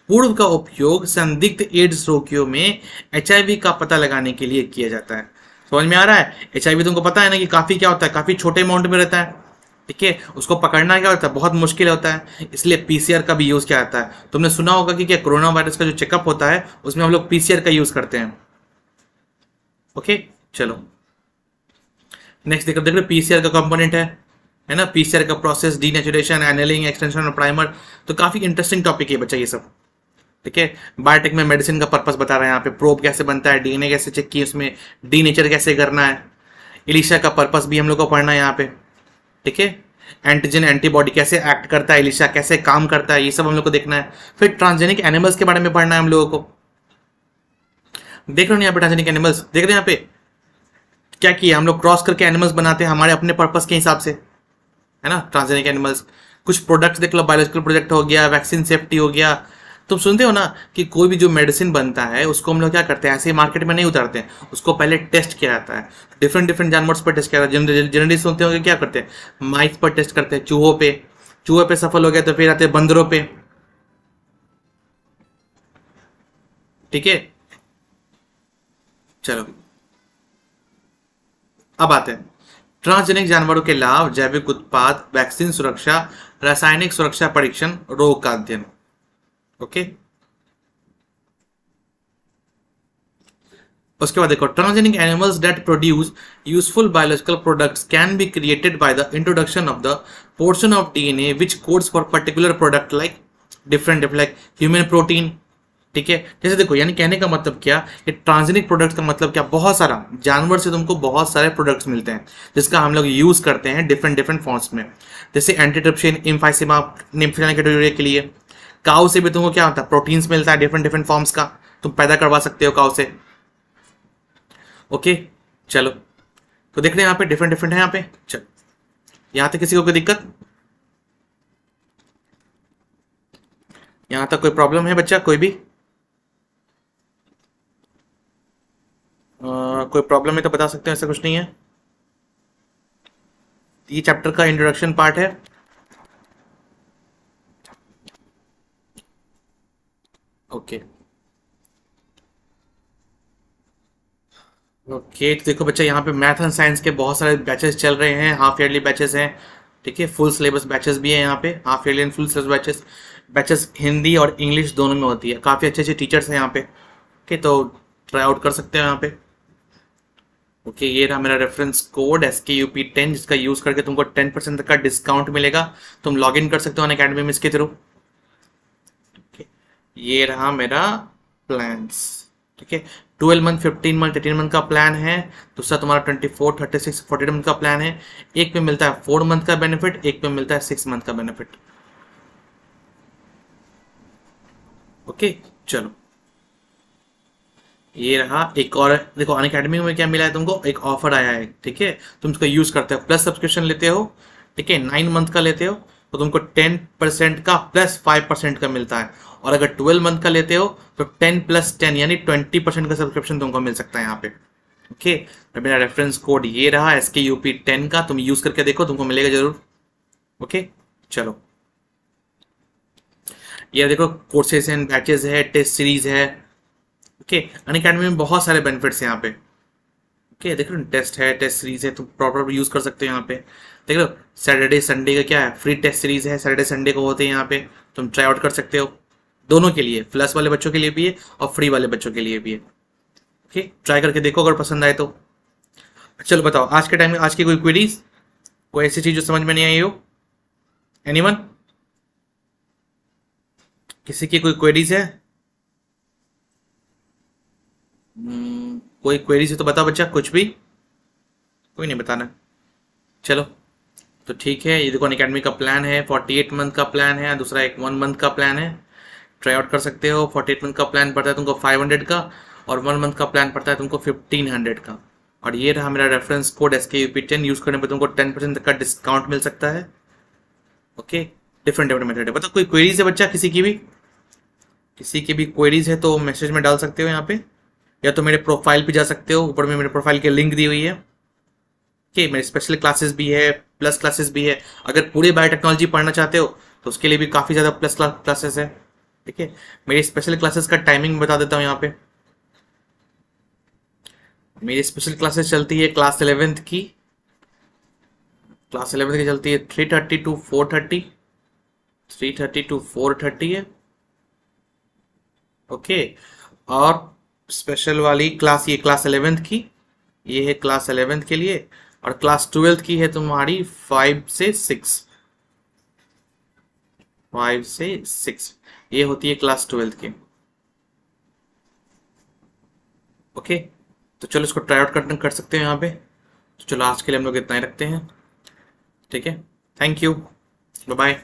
पूर्व का उपयोग संदिग्ध एड्स रोगियों में एचआईवी का पता लगाने के लिए किया जाता है। समझ में आ रहा है? एचआईवी तुमको पता है ना कि काफ़ी क्या होता है, काफ़ी छोटे अमाउंट में रहता है। ठीक है? उसको पकड़ना क्या होता है? बहुत मुश्किल होता है। इसलिए पीसीआर का भी यूज़ किया जाता है? तुमने सुना होगा कि क्या कोरोना वायरस का जो चेकअप होता है, उसमें हम लोग पीसीआर का यूज़ करते हैं। ओके चलो। नेक्स्ट देखो देखो पीसीआर का कंपोनेंट है। है ना? पीसीआर का process denaturation annealing extension और प्राइमर तो काफ़ी इंटरेस्टिंग टॉपिक है बच्चा, ये सब। ठीक है? बायोटेक में मेडिसिन का पर्पस बता रहे हैं यहाँ पे। प्रोब कैसे बनता है? डीएनए कैसे चेक किए उसमें? डी नेचर कैसे करना है? इलिशा का पर्पस भी हम लोग को पढ़ना है यहाँ पे। ठीक है? एंटीजन एंटीबॉडी कैसे एक्ट करता है इलिशा कैसे काम करता है, ये सब हम लोग को देखना है। फिर ट्रांसजेनिक एनिमल्स के बारे में पढ़ना है हम लोगों को। देख रहे हो यहाँ पे ट्रांसजेनिक एनिमल्स देख रहे हैं यहाँ पे? क्या किया? हम लोग क्रॉस करके एनिमल्स बनाते हैं हमारे अपने पर्पस के हिसाब से। है ना? ट्रांसजेनिक एनिमल्स कुछ प्रोडक्ट्स देख लो बायोलॉजिकल प्रोजेक्ट हो गया वैक्सीन सेफ्टी हो गया तुम सुनते हो ना कि कोई भी जो मेडिसिन बनता है, उसको हम लोग क्या करते हैं? ऐसे ही मार्केट में नहीं उतारते हैं। उसको पहले टेस्ट किया जाता है। डिफरेंट डिफरेंट जानवर पर टेस्ट किया जाता है। जनरली सुनते होंगे क्या करते हैं? माइस पर टेस्ट करते हैं, चूहों पे। चूहे पे सफल हो गया तो फिर आते हैं बंदरों पे। ठीक है? चलो। अब आते हैं। ट्रांसजेनिक जानवरों के लाभ, जैविक उत्पाद वैक्सीन सुरक्षा, रासायनिक सुरक्षा परीक्षण, रोग का अध्ययन। ओके। उसके बाद देखो transgenic animals that produce useful biological products can be created by the introduction of the portion of DNA which codes for particular product like different like human protein ठीक है? जैसे देखो, यानी कहने का मतलब क्या? कि ट्रांसजेनिक प्रोडक्ट्स का मतलब क्या? बहुत सारा, जानवर से तुमको बहुत सारे प्रोडक्ट्स मिलते हैं, जिसका हम लोग यूज़ करते हैं डिफरेंट डिफरेंट फॉर्म्स में। जैसे एंटीट्रिप्सिन इम्फाइसिमा निम्फिना के लिए। काउ से भी तुमको क्या होता है? प्रोटीन्स मिलता है डिफरेंट डिफरेंट फॉर्म्स का। तुम पैदा करवा सकते हो काउ से। ओके चलो। तो देख रहे हैं यहाँ पे डिफरेंट डिफरेंट है यहाँ पे। चलो। यहाँ तक किसी को कोई दिक्कत? यहाँ तक कोई प्रॉब्लम है बच्चा? कोई भी? आ, कोई प्रॉब्लम है तो बता सकते हो ऐसा कुछ नहीं है। ये चैप्टर का इंट्रोडक्शन पार्ट है। ओके ओके तो देखो बच्चा, यहाँ पे मैथ एंड साइंस के बहुत सारे बैचेस चल रहे हैं हाफ़ ईयरली बैचेस हैं, ठीक है? फुल सिलेबस बैचेस भी हैं यहाँ पे half yearly and full syllabus batches batches Hindi और इंग्लिश दोनों में होती है। काफ़ी अच्छे अच्छे टीचर्स हैं यहाँ पे ओके तो ट्राई आउट कर सकते हैं यहाँ पे। ओके ये रहा मेरा reference code S K U P ten जिसका यूज़ करके तुमको टेन परसेंट तक का डिस्काउंट मिलेगा। तुम लॉग इन कर सकते हो अकेडमी में इसके थ्रू ये रहा मेरा प्लान्स ठीक है? Twelve month fifteen month eighteen month का प्लान है, दूसरा तुम्हारा twenty four thirty six forty month का प्लान है, एक में मिलता है फोर मंथ का बेनिफिट एक में मिलता है सिक्स मंथ का बेनिफिट ओके चलो। ये रहा एक और, देखो अन अकेडमी में क्या मिला है तुमको? एक ऑफ़र आया है, ठीक है? तुम उसका यूज़ करते हो प्लस सब्सक्रिप्शन लेते हो, ठीक है? नाइन मंथ का लेते हो तो तुमको टेन परसेंट का प्लस फाइव परसेंट का मिलता है। और अगर ट्वेल्व मंथ का लेते हो तो टेन प्लस टेन यानी ट्वेंटी परसेंट का सब्सक्रिप्शन तुमको मिल सकता है यहाँ पे। ओके? तो मेरा रेफरेंस कोड ये रहा एस के यूपी टेन का तुम यूज़ करके देखो तुमको मिलेगा ज़रूर। ओके? चलो। ये देखो कोर्सेज एंड बैचेज है टेस्ट सीरीज़ है। ओके? अन अकेडमी में बहुत सारे बेनिफिट्स हैं यहाँ पे। ओके? okay, देख लो टेस्ट है टेस्ट सीरीज़ है तुम प्रॉपर यूज़ कर सकते हो यहाँ पे। देख लो सैटरडे संडे का क्या है? फ्री टेस्ट सीरीज़ है सैटरडे संडे को होते हैं यहाँ पे। तुम ट्राई आउट कर सकते हो। दोनों के लिए प्लस वाले बच्चों के लिए भी है और फ्री वाले बच्चों के लिए भी है। ओके ट्राई करके देखो अगर पसंद आए तो। चलो बताओ आज के टाइम में आज की कोई क्वेरीज कोई ऐसी चीज़ जो समझ में नहीं आई हो? एनीवन किसी की कोई क्वेरीज है? Hmm, कोई क्वेरीज है तो बताओ बच्चा कुछ भी। कोई नहीं बताना। चलो तो ठीक है ये देखो अकेडमी का प्लान है फोर्टी एट मंथ का प्लान है दूसरा एक वन मंथ का प्लान है। ट्राई आउट कर सकते हो। फोर्टी एट मंथ का प्लान पड़ता है तुमको फाइव हंड्रेड का और वन मंथ का प्लान पड़ता है तुमको फिफ्टीन हंड्रेड का। और ये रहा मेरा reference code S K U P ten use करने पर तुमको टेन परसेंट तक का डिस्काउंट मिल सकता है। ओके डिफरेंट डिफरेंट मेथड है। बताओ कोई क्वेरीज है बच्चा किसी की भी? किसी की भी क्वेरीज है तो मैसेज में डाल सकते हो यहाँ पे। या तो मेरे प्रोफ़ाइल पे जा सकते हो। ऊपर में मेरे प्रोफ़ाइल की लिंक दी हुई है। ओके मेरे स्पेशल क्लासेस भी है प्लस क्लासेस भी है। अगर पूरे बायोटेक्नोलॉजी पढ़ना चाहते हो तो उसके लिए भी काफ़ी ज़्यादा प्लस क्लासेस है। ठीक है मेरी स्पेशल क्लासेस का टाइमिंग बता देता हूँ यहाँ पे। मेरी स्पेशल क्लासेस चलती है क्लास इलेवेंथ की। क्लास इलेवेंथ की चलती है three thirty to four thirty three thirty to four thirty है। ओके और स्पेशल वाली क्लास ये क्लास इलेवेंथ की। ये है क्लास इलेवेंथ के लिए। और क्लास ट्वेल्थ की है तुम्हारी फाइव से सिक्स फाइव से सिक्स ये होती है क्लास ट्वेल्थ की। ओके? तो चलो इसको ट्राई आउट कर, सकते हो यहाँ पे। तो चलो आज के लिए हम लोग इतना ही रखते हैं। ठीक है? Thank you bye